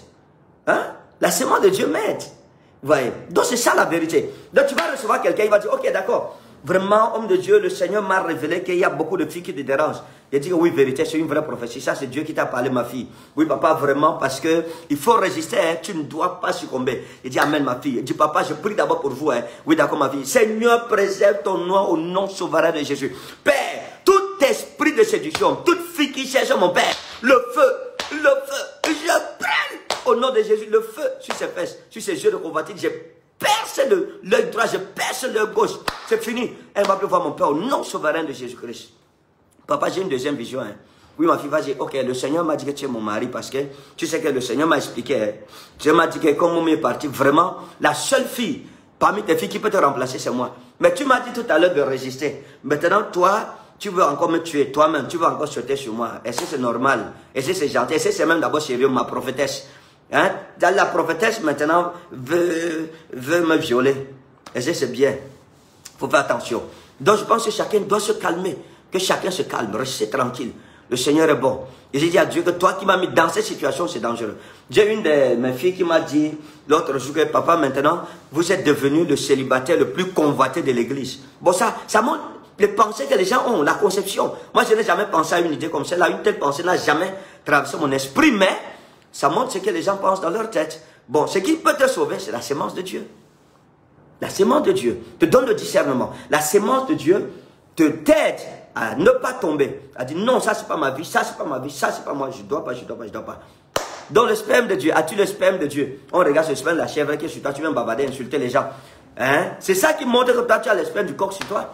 Hein? La sémence de Dieu m'aide. Voyez. Donc c'est ça la vérité. Donc tu vas recevoir quelqu'un, il va dire, ok, d'accord. Vraiment, homme de Dieu, le Seigneur m'a révélé qu'il y a beaucoup de filles qui te dérangent. Il dit oui, vérité, c'est une vraie prophétie. Ça, c'est Dieu qui t'a parlé, ma fille. Oui, papa, vraiment, parce que il faut résister. Hein. Tu ne dois pas succomber. Il dit Amen, ma fille. Il dit Papa, je prie d'abord pour vous. Hein. Oui, d'accord, ma fille. Seigneur, préserve ton nom au nom souverain de Jésus. Père, tout esprit de séduction, toute fille qui cherche mon Père, le feu, le feu, je prends au nom de Jésus le feu sur ses fesses, sur ses yeux de convoitise. Je perce l'œil droit, je perce l'œil gauche. C'est fini. Elle va plus voir mon Père au nom souverain de Jésus-Christ. Papa, j'ai une deuxième vision. Hein. Oui, ma fille, vas-y. Ok, le Seigneur m'a dit que tu es mon mari parce que tu sais que le Seigneur m'a expliqué. Hein. Tu m'as dit que comme mon est parti, vraiment, la seule fille parmi tes filles qui peut te remplacer, c'est moi. Mais tu m'as dit tout à l'heure de résister. Maintenant, toi, tu veux encore me tuer toi-même, tu veux encore sauter sur moi. Est-ce que c'est normal? Est-ce que c'est gentil? Est-ce que c'est même d'abord sérieux, ma prophétesse? Hein? La prophétesse maintenant veut, veut me violer. Est-ce que c'est bien? Faut faire attention. Donc je pense que chacun doit se calmer. Que chacun se calme, restez tranquille. Le Seigneur est bon. Et j'ai dit à Dieu que toi qui m'as mis dans cette situation, c'est dangereux. J'ai une de mes filles qui m'a dit l'autre jour que papa, maintenant, vous êtes devenu le célibataire le plus convoité de l'église. Bon, ça, ça montre les pensées que les gens ont, la conception. Moi, je n'ai jamais pensé à une idée comme celle-là. Une telle pensée n'a jamais traversé mon esprit, mais ça montre ce que les gens pensent dans leur tête. Bon, ce qui peut te sauver, c'est la sémence de Dieu. La sémence de Dieu te donne le discernement. La sémence de Dieu te t'aide à ne pas tomber, à dire non, ça c'est pas ma vie, ça c'est pas ma vie, ça c'est pas moi, je dois pas, je dois pas, je dois pas. Dans le sperme de Dieu, as-tu le sperme de Dieu? On regarde le sperme de la chèvre qui est sur toi, tu viens bavarder, insulter les gens. Hein? C'est ça qui montre que toi tu as le sperme du coq sur toi.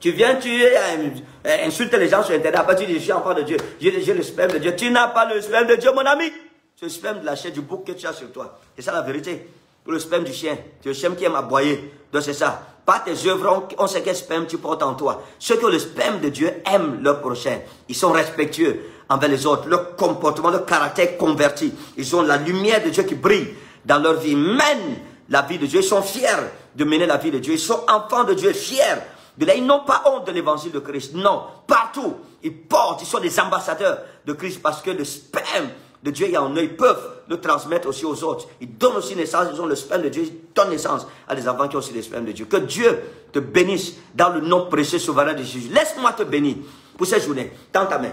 Tu viens, tu euh, insulter les gens sur Internet, après tu dis je suis enfant de Dieu, j'ai le sperme de Dieu. Tu n'as pas le sperme de Dieu, mon ami. C'est le sperme de la chair du bouc que tu as sur toi. C'est ça la vérité. Pour le sperme du chien, c'est le chien qui aime aboyer. Donc c'est ça. Pas tes œuvres, on sait quel sperme tu portes en toi. Ceux que le sperme de Dieu aiment leur prochain. Ils sont respectueux envers les autres. Leur comportement, leur caractère converti. Ils ont la lumière de Dieu qui brille dans leur vie. Mènent la vie de Dieu. Ils sont fiers de mener la vie de Dieu. Ils sont enfants de Dieu, fiers de là. Ils n'ont pas honte de l'évangile de Christ. Non, partout. Ils portent, ils sont des ambassadeurs de Christ parce que le sperme de Dieu est en eux, ils peuvent le transmettre aussi aux autres. Ils donnent aussi naissance, ils ont le sperme de Dieu, ils donnent naissance à des enfants qui ont aussi le sperme de Dieu. Que Dieu te bénisse dans le nom précieux souverain de Jésus. Laisse-moi te bénir pour cette journée. Tends ta main.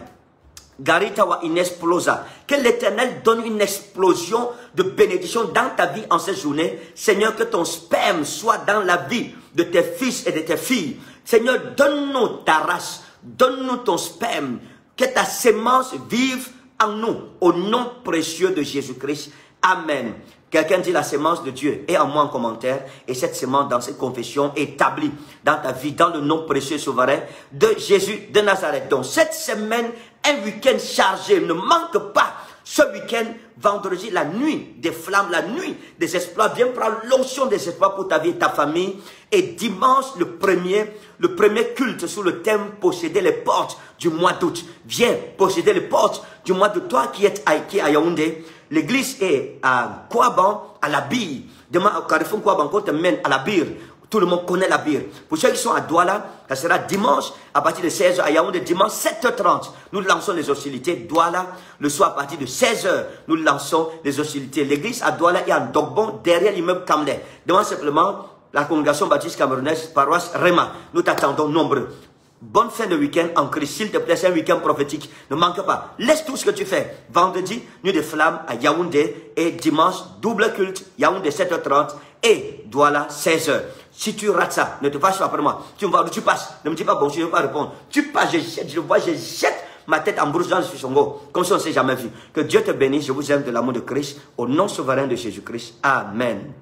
Garitawa in explosa. Que l'éternel donne une explosion de bénédiction dans ta vie en cette journée. Seigneur, que ton sperme soit dans la vie de tes fils et de tes filles. Seigneur, donne-nous ta race. Donne-nous ton sperme. Que ta sémence vive nous, au nom précieux de Jésus-Christ. Amen. Quelqu'un dit la sémence de Dieu est en moi en commentaire et cette sémence dans cette confession établie dans ta vie, dans le nom précieux souverain de Jésus de Nazareth. Donc cette semaine, un week-end chargé, ne manque pas ce week-end, vendredi, la nuit des flammes, la nuit des exploits. Viens prendre l'onction des exploits pour ta vie et ta famille. Et dimanche, le premier, le premier culte sous le thème posséder les portes du mois d'août. Viens posséder les portes du mois de toi qui est à, qui à Yaoundé. L'église est à Kouaban, à la Bille. Demain, au Carrefour Kouaban, on te mène à la Bire. Tout le monde connaît la bière. Pour ceux qui sont à Douala, ça sera dimanche à partir de 16h à Yaoundé, dimanche 7h30. Nous lançons les hostilités. Douala, le soir à partir de 16h, nous lançons les hostilités. L'église à Douala est en Dogbon, derrière l'immeuble Kamle. Demande simplement la congrégation baptiste camerounaise, paroisse Rema. Nous t'attendons nombreux. Bonne fin de week-end en Christ. S'il te plaît, c'est un week-end prophétique. Ne manque pas. Laisse tout ce que tu fais. Vendredi, nuit de flammes à Yaoundé. Et dimanche, double culte, Yaoundé 7h30 et Douala 16h. Si tu rates ça, ne te fâche pas après moi. Tu me vois tu passes. Ne me dis pas bonjour, je ne vais pas répondre. Tu passes, je jette, je vois, je jette ma tête en brousse dans le Songo. Comme si on ne s'est jamais vu. Que Dieu te bénisse. Je vous aime de l'amour de Christ. Au nom souverain de Jésus-Christ. Amen.